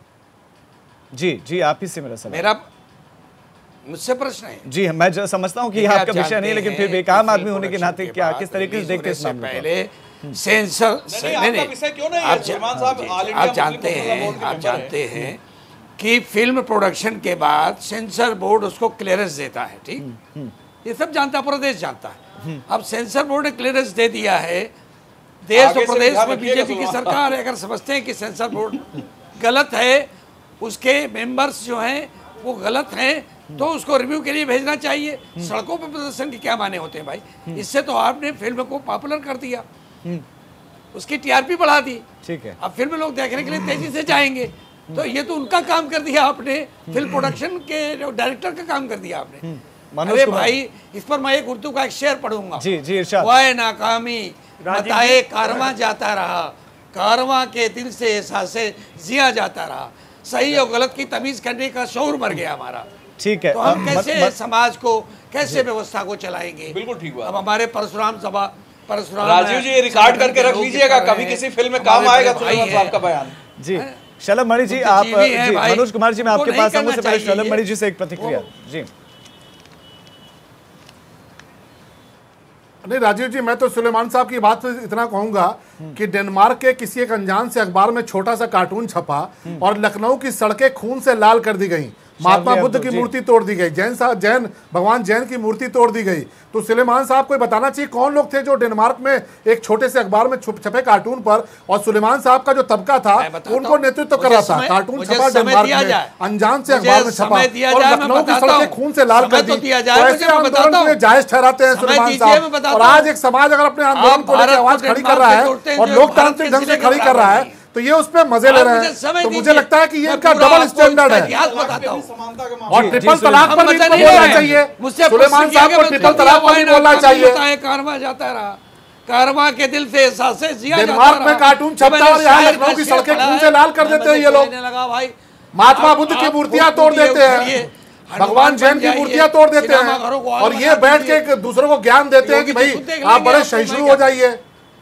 जी जी आप ही से मेरा सवाल। मेरा मुझसे प्रश्न है। जी मैं समझता हूँ कि आपका विषय नहीं लेकिन फिर एक आम आदमी होने के नाते क्या किस तरीके से देखते हैं पहले सेंसर नहीं आप जानते हैं आप जानते हैं कि फ़िल्म प्रोडक्शन के बाद सेंसर बोर्ड उसको क्लियरेंस देता है ठीक? हम्म, हम्म। ये सब जानता है पूरा देश जानता है। हम्म। अब सेंसर बोर्ड ने क्लियरेंस दे दिया है देश और प्रदेश में बीजेपी की सरकार है अगर समझते हैं कि सेंसर बोर्ड गलत है उसके मेंबर्स जो हैं वो गलत हैं तो उसको रिव्यू के लिए भेजना चाहिए। सड़कों पर प्रदर्शन के क्या माने होते हैं भाई? इससे तो आपने फ़िल्म को पॉपुलर कर दिया। उसकी टीआरपी बढ़ा दी। ठीक है। अब फ़िल्म लोग देखने के लिए तेज़ी से जाएँगे। तो ये तो उनका काम कर दिया आपने। फ़िल्म प्रोडक्शन के डायरेक्टर का काम कर दिया आपने। अरे भाई इस पर मैं एक उर्दू का एक शेर पढ़ूँगा। जी जी वह नाकामी बताए कारवा जाता रहा। कारवा के दिल से एहसास जिया जाता रहा। सही और गलत की तमीज करने का शोर मर गया हमारा। ठीक है। तो हम कैसे मत, समाज को कैसे व्यवस्था को चलाएँगे? बिल्कुल ठीक अब हमारे परशुराम सभा परशुराम राजीव जी रिकॉर्ड करके रख लीजिएगा कभी किसी फ़िल्म में काम आएगा तो आपका बयान। जी। शलभ मणि जी आप मनोज कुमार जी मैं आपके पास आऊँगा पहले शलभ मणि जी से एक प्रतिक्रिया। जी। नहीं राजीव जी मैं तो सुलेमान साहब की बात इतना कहूँगा कि डेनमार्क के किसी एक अनजान से अखबार में छोटा सा कार्टून छपा और लखनऊ की सड़कें खून से लाल कर दी गई। महात्मा बुद्ध की मूर्ति तोड़ दी गई जैन साहब जैन भगवान जैन की मूर्ति तोड़ दी गई। तो सुलेमान साहब को बताना चाहिए कौन लोग थे जो डेनमार्क में एक छोटे से अखबार में छुप छपे कार्टून पर और सुलेमान साहब का जो तबका था उनको नेतृत्व कर रहा था। कार्टून छपा डेनमार्क में अनजान से अखबार में छपा। और लखनऊ की सड़कें खून से लाल कर दी। तो ऐसे आंदोलन जायज़ ठहराते हैं सुलेमान साहब। और आज एक समाज अगर अपने आंदोलन को लेकर आवाज़ खड़ी कर रहा है और लोकतांत्रिक ढंग से खड़ी कर रहा है। तो ये उस पर मज़े ले रहे हैं। तो मुझे लगता है कि ये इनका डबल स्टैंडर्ड है। और ट्रिपल तलाक पर भी बोलना चाहिए। सुलेमान साहब को ट्रिपल तलाक पर भी बोलना चाहिए। कारवा जाता रहा। कारवा के दिल से एहसास जिया डेनमार्क में कार्टून छपता और यहाँ लखनऊ की सड़कें खून से लाल कर देते हैं ये लोग। लगा भाई महात्मा बुद्ध की मूर्तियाँ तोड़ देते हैं। भगवान जैन की मूर्तियाँ तोड़ देते हैं। और ये बैठ के दूसरों को ज्ञान देते हैं कि भाई आप बड़े सहिष्णु हो जाइए।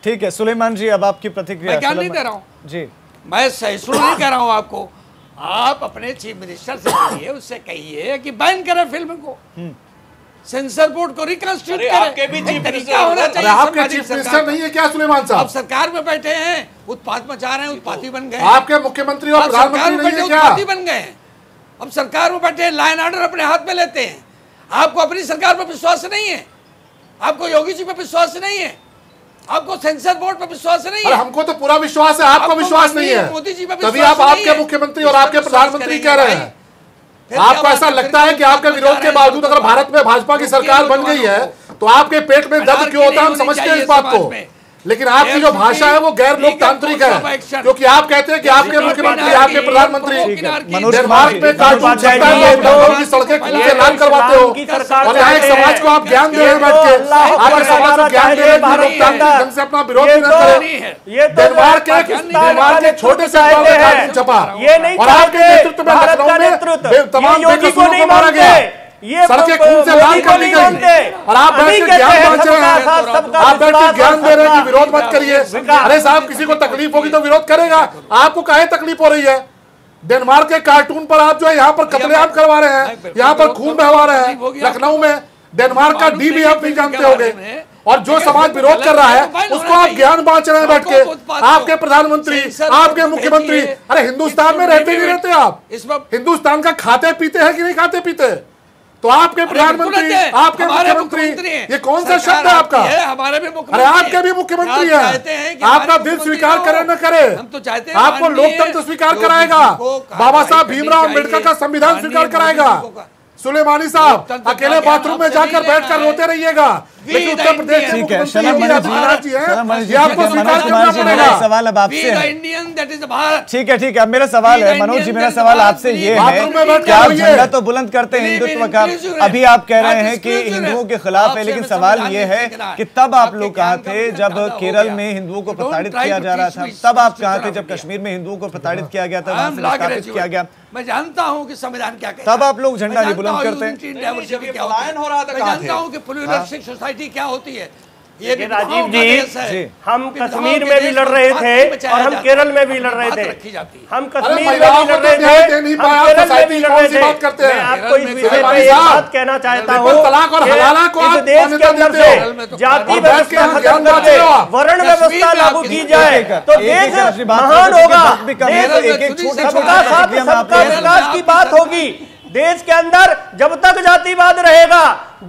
ठीक है सुलेमान जी अब आपकी प्रतिक्रिया मैं ज्ञान नहीं दे रहा हूँ जी। मैं सहिष्णु नहीं कह रहा हूँ आपको। आप अपने चीफ मिनिस्टर से कहिए उससे कहिए कि बैन करें फ़िल्म को। सेंसर बोर्ड को रिकॉन्स्टिट्यूट करें। आपके भी चीफ मिनिस्टर होना चाहिए आपके चीफ मिनिस्टर नहीं है क्या सुलेमान साहब? आप सरकार में बैठे हैं उत्पाद मचा रहे हैं उत्पाती बन गए आपके मुख्यमंत्री और प्रधानमंत्री नहीं है क्या? उत्पाती बन गए हैं। अब सरकार में बैठे हैं लाइन ऑर्डर अपने हाथ में लेते हैं। आपको अपनी सरकार पर विश्वास नहीं है। आपको योगी जी पर विश्वास नहीं है। आपको सेंसर बोर्ड पर विश्वास नहीं है। हमको तो पूरा विश्वास है आपको विश्वास नहीं है। मोदी जी पर तभी आप आपके मुख्यमंत्री और आपके प्रधानमंत्री कह रहे हैं। आपको ऐसा लगता है कि आपके विरोध के बावजूद अगर भारत में भाजपा की सरकार बन गई है तो आपके पेट में दर्द क्यों होता है? हम समझते हैं इस बात को। लेकिन आपकी जो भाषा है वो गैर लोकतांत्रिक है क्योंकि आप कहते हैं कि आपके मुख्यमंत्री आपके प्रधानमंत्री डेनमार्क में है की सड़कें करवाते हो। और यहाँ एक समाज को आप ज्ञान दे रहे हैं बैठ के आपके समाज को ज्ञान दे रहे लोकतांत्रिक ढंग से अपना विरोध भी न तो करें। डेनमार्क के डेनमार्क के छोटे से छपा। और आपके नेतृत्व में लखनऊ में तमाम बेकसूरों को मारा गया। ये सड़कें खून से लाल कर दी गई। और आप बैठ के ज्ञान रहे हैं। आप बैठ के ज्ञान दे रहे हैं कि विरोध मत करिए। अरे साहब किसी को तकलीफ़ होगी तो विरोध करेगा। आपको काहे तकलीफ़ हो रही है? डेनमार्क के कार्टून पर आप जो है यहाँ पर कतलेआम करवा रहे हैं यहाँ पर खून बहवा रहे हैं लखनऊ में। डेनमार्क का डी भी आप नहीं जानते होंगे। और जो समाज विरोध कर रहा है उसको आप ज्ञान बांच रहे हैं बैठ के। आपके प्रधानमंत्री आपके मुख्यमंत्री अरे हिंदुस्तान में रहते नहीं रहते आप? हिंदुस्तान का खाते पीते हैं कि नहीं खाते पीते तो आपके प्रधानमंत्री आपके मुख्यमंत्री ये कौन सा शब्द है आपका हमारे भी अरे आपके भी मुख्यमंत्री है। आपका दिल स्वीकार करे न करे। हम तो चाहते हैं आपको लोकतंत्र स्वीकार कराएगा। बाबा साहब भीमराव अंबेडकर का संविधान स्वीकार कराएगा। सुलेमानी साहब अकेले बाथरूम में जाकर बैठकर रोते रहिएगा। लेकिन उत्तर प्रदेश ठीक है आपको स्वीकार करना पड़ेगा। सवाल अब आपसे ठीक है ठीक है मेरा सवाल है मनोज जी मेरा सवाल आपसे ये है क्या आप झंडा तो बुलंद करते हैं हिंदुत्व का। अभी आप कह रहे हैं कि हिंदुओं के खिलाफ है लेकिन सवाल ये है कि तब आप लोग कहा थे जब केरल में हिंदुओं को प्रताड़ित किया जा रहा था? तब आप कहा थे जब कश्मीर में हिंदुओं को प्रताड़ित किया गया था वहाँ से किया गया? मैं जानता हूँ कि संविधान क्या कहता तब आप लोग झंडा नहीं बुलंद करते। हैं। मैं जानता हूँ कि प्लूरलिस्टिक सोसाइटी क्या होती है। ये राजीव जी हम कश्मीर में भी लड़ रहे थे और हम केरल में भी लड़ रहे थे। हम कश्मीर में भी लड़ रहे थे। हम केरल में भी लड़ रहे थे। मैं आपको इस विषय पर एक बात कहना चाहता हूँ इस देश के अंदर से जाति व्यवस्था खत्म करके वर्ण व्यवस्था लागू की जाए तो देश महान होगा। सबका साथ सबका विकास की बात होगी। देश के अंदर जब तक जातिवाद रहेगा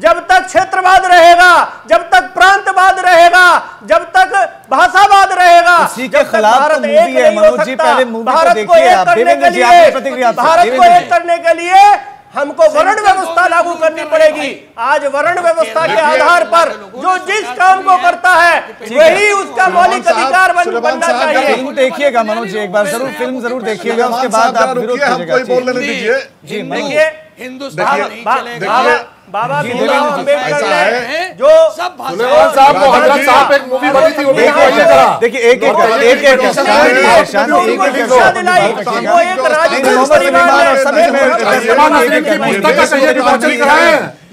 जब तक क्षेत्रवाद रहेगा जब तक प्रांतवाद रहेगा जब तक भाषावाद रहेगा उसी के खिलाफ भारत तो एक नहीं हो सकता। भारत को एक करने के लिए भारत को एक करने के लिए हमको वर्ण व्यवस्था लागू करनी पड़ेगी आज वर्ण व्यवस्था के आधार पर जो जिस काम को करता है वही उसका मौलिक अधिकार बन, बनना चाहिए देखिएगा मनोज जी एक बार ज़रूर फ़िल्म ज़रूर देखिएगा उसके बाद आप विरोध कीजिएगा जी देखिए हिंदुस्तान बाबा भीमराव अंबेडकर ने जो सब साहब को हज़रत साहब एक मूवी बनी थी वो देखिए जरा देखिए एक एक एक एक दिलाई वो एक राजनीतिक परिवार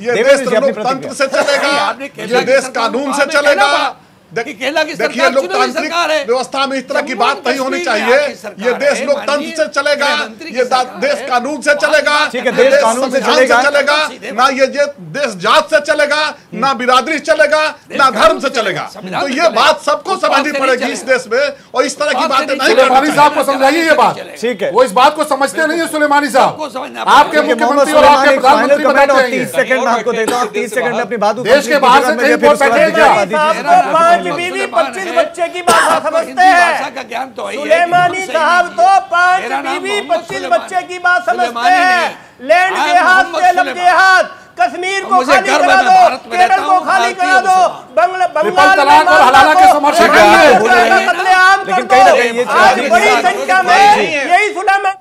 ये देश लोकतंत्र से चलेगा ये देश कानून से चलेगा देखिए लोकतांत्रिक व्यवस्था में इस तरह की बात नहीं होनी चाहिए। ये देश लोकतंत्र से चलेगा ये देश कानून से चलेगा देश कानून से चलेगा। ना ये देश जात से चलेगा ना बिरादरी चलेगा ना धर्म से चलेगा। तो ये बात सबको समझनी पड़ेगी इस देश में और इस तरह की बातें नहीं सुलेमानी साहब को समझाइए ये बात। ठीक है। वो इस बात को समझते नहीं है सुलेमानी साहब। आपके मुख्यमंत्री और आपके प्रधानमंत्री बताते हैं तीस सेकंड आपको देता हूँ तीस सेकंड अपनी बात देश के बाहर से पाँच बीवी पच्चीस बच्चे की बात समझते हैं। तो सुलेमानी साहब तो पाँच बीवी पच्चीस बच्चे की बात समझते हैं। लैंड के हाथ से लब के हाथ कश्मीर को खाली करा दो केरल को खाली करा दो बंगाल हलाला के समर्थक बड़ी संख्या में यही सुना मैं।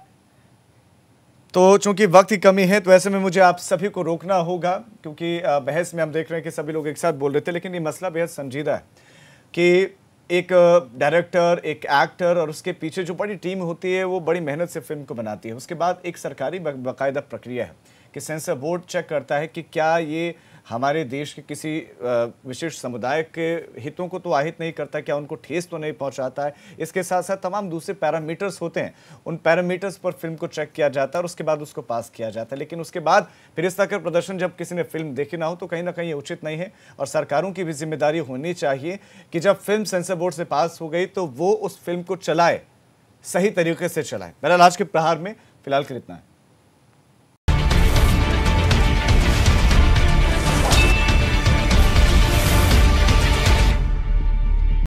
तो चूँकि वक्त की कमी है तो ऐसे में मुझे आप सभी को रोकना होगा क्योंकि बहस में हम देख रहे हैं कि सभी लोग एक साथ बोल रहे थे लेकिन ये मसला बेहद संजीदा है। कि एक डायरेक्टर एक एक्टर और उसके पीछे जो बड़ी टीम होती है, वो बड़ी मेहनत से फ़िल्म को बनाती है। उसके बाद एक सरकारी बाकायदा प्रक्रिया है कि सेंसर बोर्ड चेक करता है कि क्या ये हमारे देश के किसी विशिष्ट समुदाय के हितों को तो आहित नहीं करता, क्या उनको ठेस तो नहीं पहुंचाता है? इसके साथ साथ तमाम दूसरे पैरामीटर्स होते हैं। उन पैरामीटर्स पर फ़िल्म को चेक किया जाता है और उसके बाद उसको पास किया जाता है। लेकिन उसके बाद फिर इस तरह का प्रदर्शन जब किसी ने फ़िल्म देखी ना हो तो कहीं ना कहीं उचित नहीं है और सरकारों की भी ज़िम्मेदारी होनी चाहिए कि जब फ़िल्म सेंसर बोर्ड से पास हो गई तो वो उस फ़िल्म को चलाए, सही तरीके से चलाए। मेरा आज के प्रहार में फ़िलहाल इतना है।